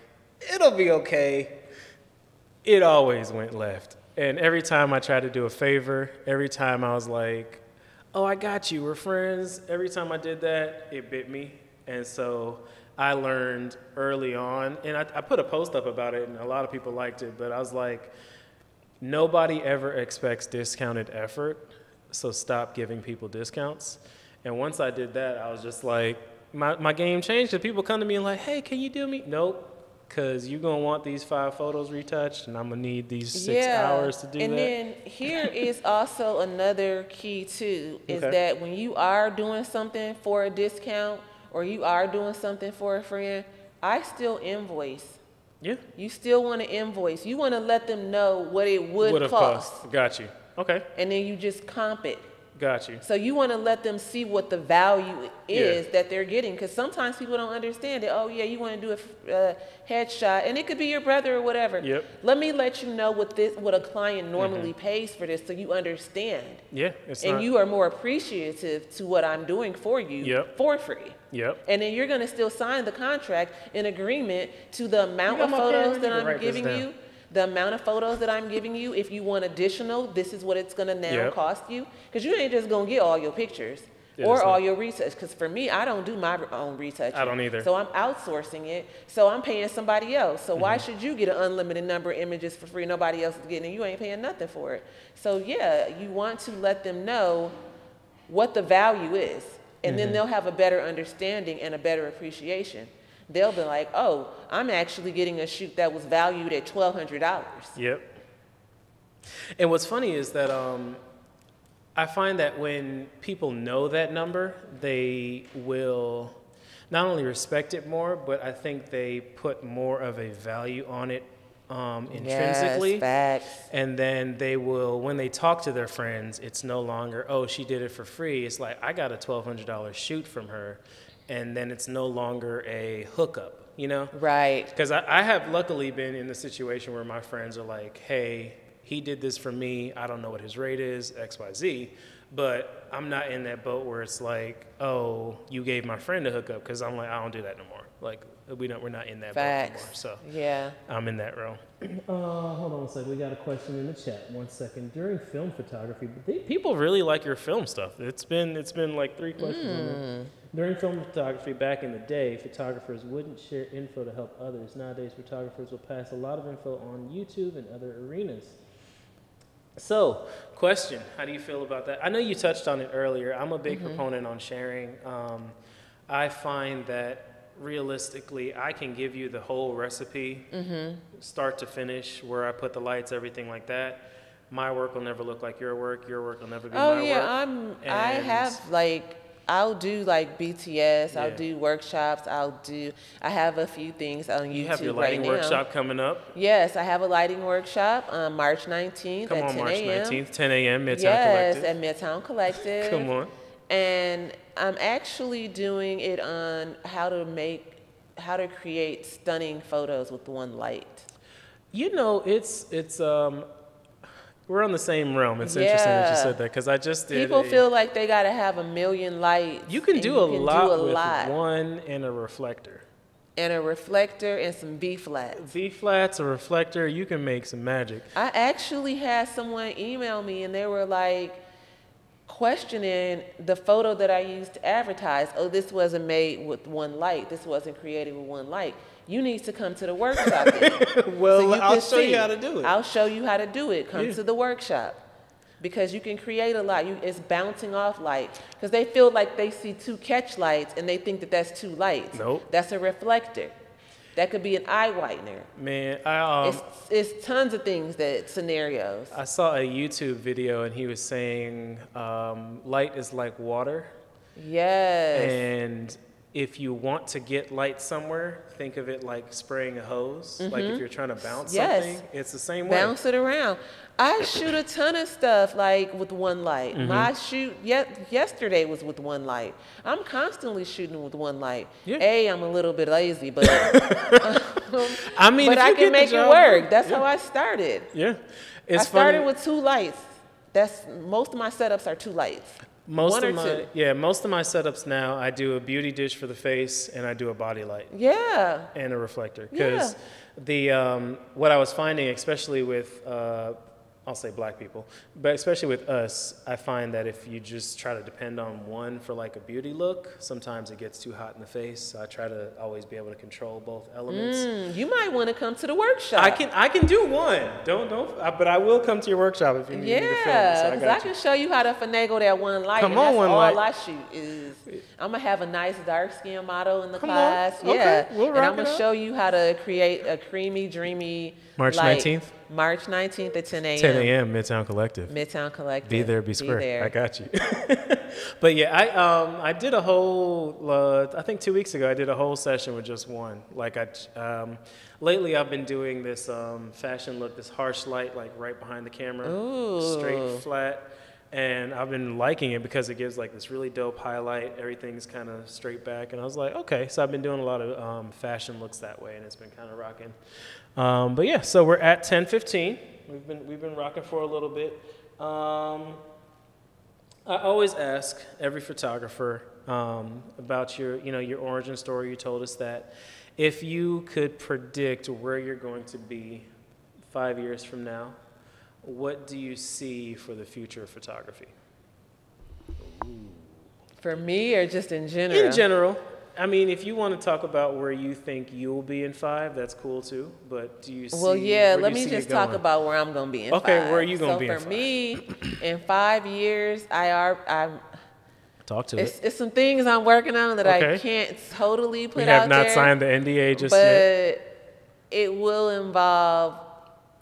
it'll be okay. It always went left. And every time I tried to do a favor, every time I was like, oh, I got you, we're friends. Every time I did that, it bit me. And so I learned early on, and I, I put a post up about it, and a lot of people liked it, but I was like, nobody ever expects discounted effort, so stop giving people discounts. And once I did that, I was just like, my, my game changed. And people come to me and like, hey, can you do me? Nope, because you're gonna want these five photos retouched, and I'm gonna need these six hours to do it. and that. then here is also another key too, is Okay. that when you are doing something for a discount or you are doing something for a friend, I still invoice. yeah, You still want to invoice. You want to let them know what it would would have cost, cost. Got you. Okay, and then you just comp it. got you. So you want to let them see what the value is that they're getting, because sometimes people don't understand it. Oh yeah, you want to do a uh, headshot, and it could be your brother or whatever. Yep. Let me let you know what this, what a client normally pays for this, so you understand, Yeah, it's and not. you are more appreciative to what I'm doing for you Yep. for free. Yep. And then you're going to still sign the contract in agreement to the amount of photos that I'm giving you. The amount of photos that I'm giving you. If you want additional, this is what it's going to now Yep. cost you. Because you ain't just going to get all your pictures Yeah, or all not. your retouch. Because for me, I don't do my own retouch. I don't either. So I'm outsourcing it. So I'm paying somebody else. So Mm-hmm. why should you get an unlimited number of images for free? Nobody else is getting it. You ain't paying nothing for it. So yeah, you want to let them know what the value is. And Mm-hmm. then they'll have a better understanding and a better appreciation. they'll be like, oh, I'm actually getting a shoot that was valued at $1,200. Yep. And what's funny is that um, I find that when people know that number, they will not only respect it more, but I think they put more of a value on it um, intrinsically. Yes. And then they will, when they talk to their friends, it's no longer, oh, she did it for free. It's like, I got a $1,200 shoot from her. And then it's no longer a hookup, you know? Right. Because I, I have luckily been in the situation where my friends are like, hey, he did this for me. I don't know what his rate is, XYZ. But I'm not in that boat where it's like, oh, you gave my friend a hookup. Because I'm like, I don't do that no more. Like, we don't, we're not in that boat anymore. So Yeah. I'm in that realm. *clears throat* Uh, hold on a second. We got a question in the chat. One second. During film photography, They, people really like your film stuff. It's been it's been like three questions. on there. during film photography back in the day, photographers wouldn't share info to help others. Nowadays, photographers will pass a lot of info on YouTube and other arenas. So, question: How do you feel about that? I know you touched on it earlier. I'm a big proponent on sharing. Um, I find that realistically, I can give you the whole recipe, mm-hmm. start to finish, where I put the lights, everything like that. My work will never look like your work. Your work will never be Oh my yeah, work. I'm. I And- have like. I'll do like BTS. I'll do workshops. I'll do. I have a few things on YouTube You have your lighting now. workshop coming up. Yes, I have a lighting workshop on March 19th Come at on, 10 March 19th, 10 a.m. Midtown yes, Collective. at Midtown *laughs* Collective. Come on. And I'm actually doing it on how to make, how to create stunning photos with one light. You know, it's it's um, we're on the same realm. It's interesting that you said that because I just did. People a- feel like they gotta have a million lights. you can do a can lot do a with lot. one and a reflector. and a reflector and some B flats. V flats, a reflector, you can make some magic. I actually had someone email me and they were like questioning the photo that I used to advertise. Oh, this wasn't made with one light. This wasn't created with one light. You need to come to the workshop. *laughs* Well, So I'll show you how to do it. I'll show you how to do it. Come Yeah. to the workshop. Because you can create a light. You, it's bouncing off light. Because they feel like they see two catch lights and they think that that's two lights. Nope. That's a reflector. That could be an eye whitener. Man, I um, it's, it's tons of things that scenarios. I saw a YouTube video and he was saying um, light is like water, Yes. and if you want to get light somewhere, think of it like spraying a hose. Like if you're trying to bounce Mm-hmm. Yes. something, it's the same way. Bounce it around. I shoot a ton of stuff like with one light. Mm-hmm. My shoot ye- yesterday was with one light. I'm constantly shooting with one light. Yeah. A, I'm a little bit lazy, but *laughs* I mean, but I can make the it work. That's yeah. how I started. Yeah, it's I started funny. with two lights. That's most of my setups are two lights. Most one of my two. yeah, most of my setups now, I do a beauty dish for the face and I do a body light Yeah. and a reflector because the um, what I was finding, especially with uh, I'll say black people, but especially with us, I find that if you just try to depend on one for like a beauty look, sometimes it gets too hot in the face. So I try to always be able to control both elements. Mm, you might want to come to the workshop. I can I can do one. Don't don't. But I will come to your workshop if you need me to film. Yeah, So I because I, got can show you how to finagle that one light. Come and on, that's one all light. I shoot is I'm gonna have a nice dark skin model in the Come on. class. Okay, Yeah, we'll and I'm gonna out. show you how to create a creamy, dreamy. March light. 19th? March 19th at 10 a.m. 10 a.m. Midtown Collective. Midtown Collective. Be there, be square. there. I got you. *laughs* but yeah, I um I did a whole uh, I think two weeks ago I did a whole session with just one. Like I um lately I've been doing this um fashion look, this harsh light like right behind the camera, Ooh. straight flat. And I've been liking it because it gives like this really dope highlight. Everything's kind of straight back, and I was like, okay. So I've been doing a lot of um, fashion looks that way, and it's been kind of rocking. Um, but yeah, so we're at 10:15. We've been we've been rocking for a little bit. Um, I always ask every photographer um, about your, you know, your origin story. You told us that. If you could predict where you're going to be five years from now, what do you see for the future of photography? For me or just in general? In general, I mean, if you want to talk about where you think you'll be in five, that's cool too. But do you see? Well, yeah, where let me just talk about where I'm going to be in Okay, five. where are you gonna so be in for five? me, in five years, I are I'm Talk Talk to It's, it. it's some things I'm working on that I can't totally put out there. We have not there, signed the NDA just but yet. But it will involve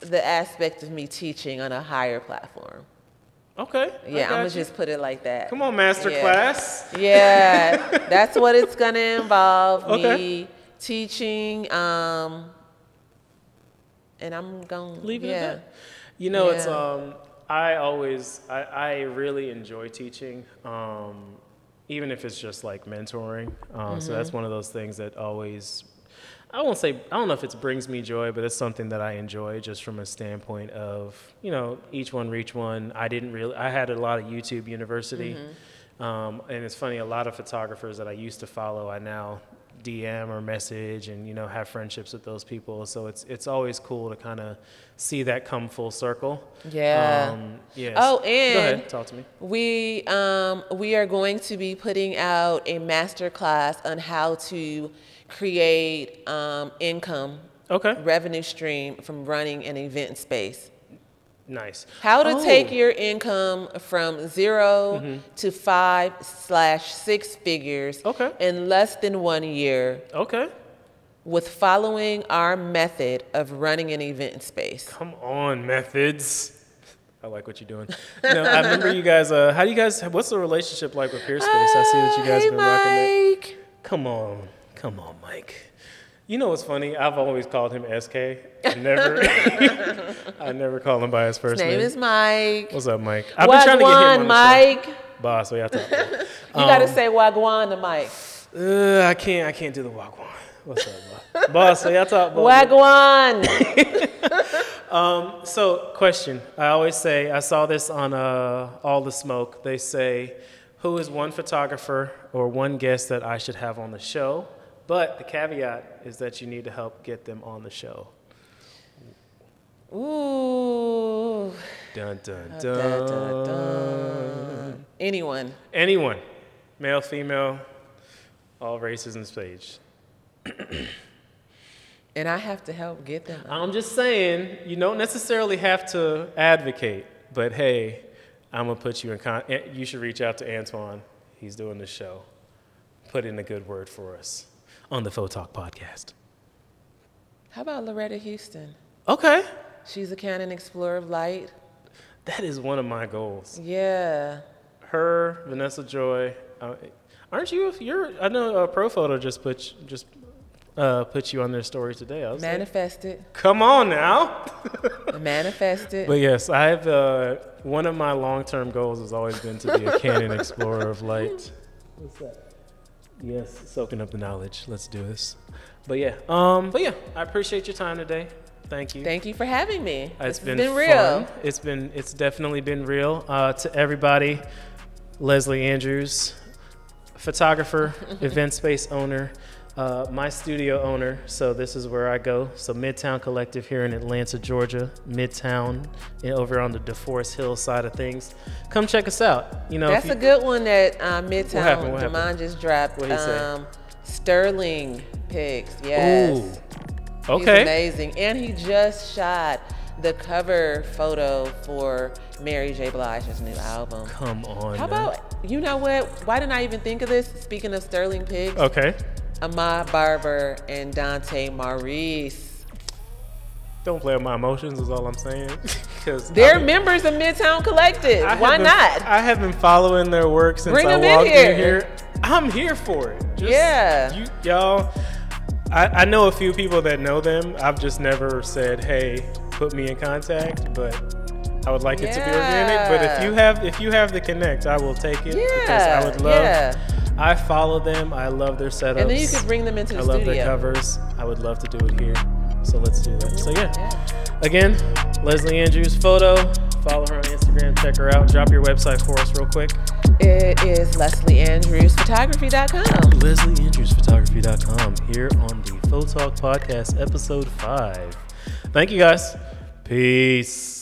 the aspect of me teaching on a higher platform. Okay. Yeah, I'm gonna you. just put it like that. Come on, master Yeah. class. Yeah, that's what it's gonna involve. Okay. Me teaching, um, and I'm gonna Leave it yeah. at that. You know, it's um, I always, I, I really enjoy teaching, um, even if it's just like mentoring. Uh, So Mm-hmm. that's one of those things that always, I won't say, I don't know if it brings me joy, but it's something that I enjoy just from a standpoint of, you know, each one reach one. I didn't really, I had a lot of YouTube University. Mm-hmm. Um, and it's funny, a lot of photographers that I used to follow, I now DM or message and you know have friendships with those people. So it's it's always cool to kind of see that come full circle. Yeah. Um, yes. Oh, and go ahead, talk to me. We um, we are going to be putting out a master class on how to create um, income Okay, revenue stream from running an event space. Nice. How to Oh, take your income from 0 to five slash six figures Okay. in less than one year Okay, with following our method of running an event space. come on, methods. I like what you're doing. *laughs* no, I remember you guys. Uh, how do you guys? What's the relationship like with Peerspace? I see that you guys Uh, hey, have been rocking it. Mike. Come on, come on, Mike. You know what's funny? I've always called him SK. *laughs* *laughs* I never, I never call him by his first His name is Mike. What's up, Mike? I've been trying to get him on the Mike. show. Boss, we have to. *laughs* You gotta Um, say Wagwan to Mike. Uh, I can't. I can't do the wagwan. What's up, boss? boss, so y'all talk about. Wagwan. So, question. I always say. I saw this on uh, All the Smoke. They say, "Who is one photographer or one guest that I should have on the show?" But the caveat is that you need to help get them on the show. Ooh. Dun dun dun. Dun, dun, dun. Anyone. Anyone, male, female, all races and stage. *clears throat* And I have to help get them. I'm just saying, you don't necessarily have to advocate, but hey, I'm gonna put you in con. eh, You should reach out to Antoine. He's doing the show. Put in a good word for us on the Photalk podcast. How about Loretta Houston? Okay, She's a Canon Explorer of Light. that is one of my goals. Yeah. Her, Vanessa Joy. Uh, aren't you? You're. I know uh, Profoto just put you- just uh, put you on their story today. I was like, it. come on now. *laughs* Manifest it. But yes, I have uh, one of my long-term goals has always been to be a Canon Explorer of Light. What's that? Yes, soaking up the knowledge. Let's do this. But yeah, um, but yeah, I appreciate your time today. Thank you. Thank you for having me. It's This been, been real. fun. It's been it's definitely been real. Uh, to everybody, Leslie Andrews, photographer, *laughs* event space owner, uh, my studio owner. So this is where I go. So Midtown Collective here in Atlanta, Georgia, Midtown, and over on the DeForest Hill side of things. Come check us out. You know, That's you- a good one that uh, Midtown happened? What happened? Just dropped. What'd he say? Um, Sterling pics. Yes. Ooh. He's Okay. amazing. And he just shot the cover photo for Mary J. Blige's new album. Come on. How man. about, you know what? Why didn't I even think of this? Speaking of Sterling pics, Okay. Ahmad Barber and Dante Maurice. Don't play with my emotions. Is all I'm saying. *laughs* Because They're members of Midtown Collective. I Why been- not? I have been following their work since Bring I them in walked in here. here. I'm here for it. Just- Yeah. You, y'all, I, I know a few people that know them. I've just never said, hey, put me in contact, but I would like it to be organic. But if you have if you have the connect, I will take it yeah. because I would love yeah. I follow them. I love their setups. And then you could bring them into the I love studio. their covers. I would love to do it here. So let's do that. So yeah. Yeah. Again, Leslie Andrews photo. Follow her on Instagram. Check her out. Drop your website for us real quick. It is LeslieAndrewsPhotography.com. LeslieAndrewsPhotography.com here on the Photo Talk Podcast, episode five. Thank you guys. Peace.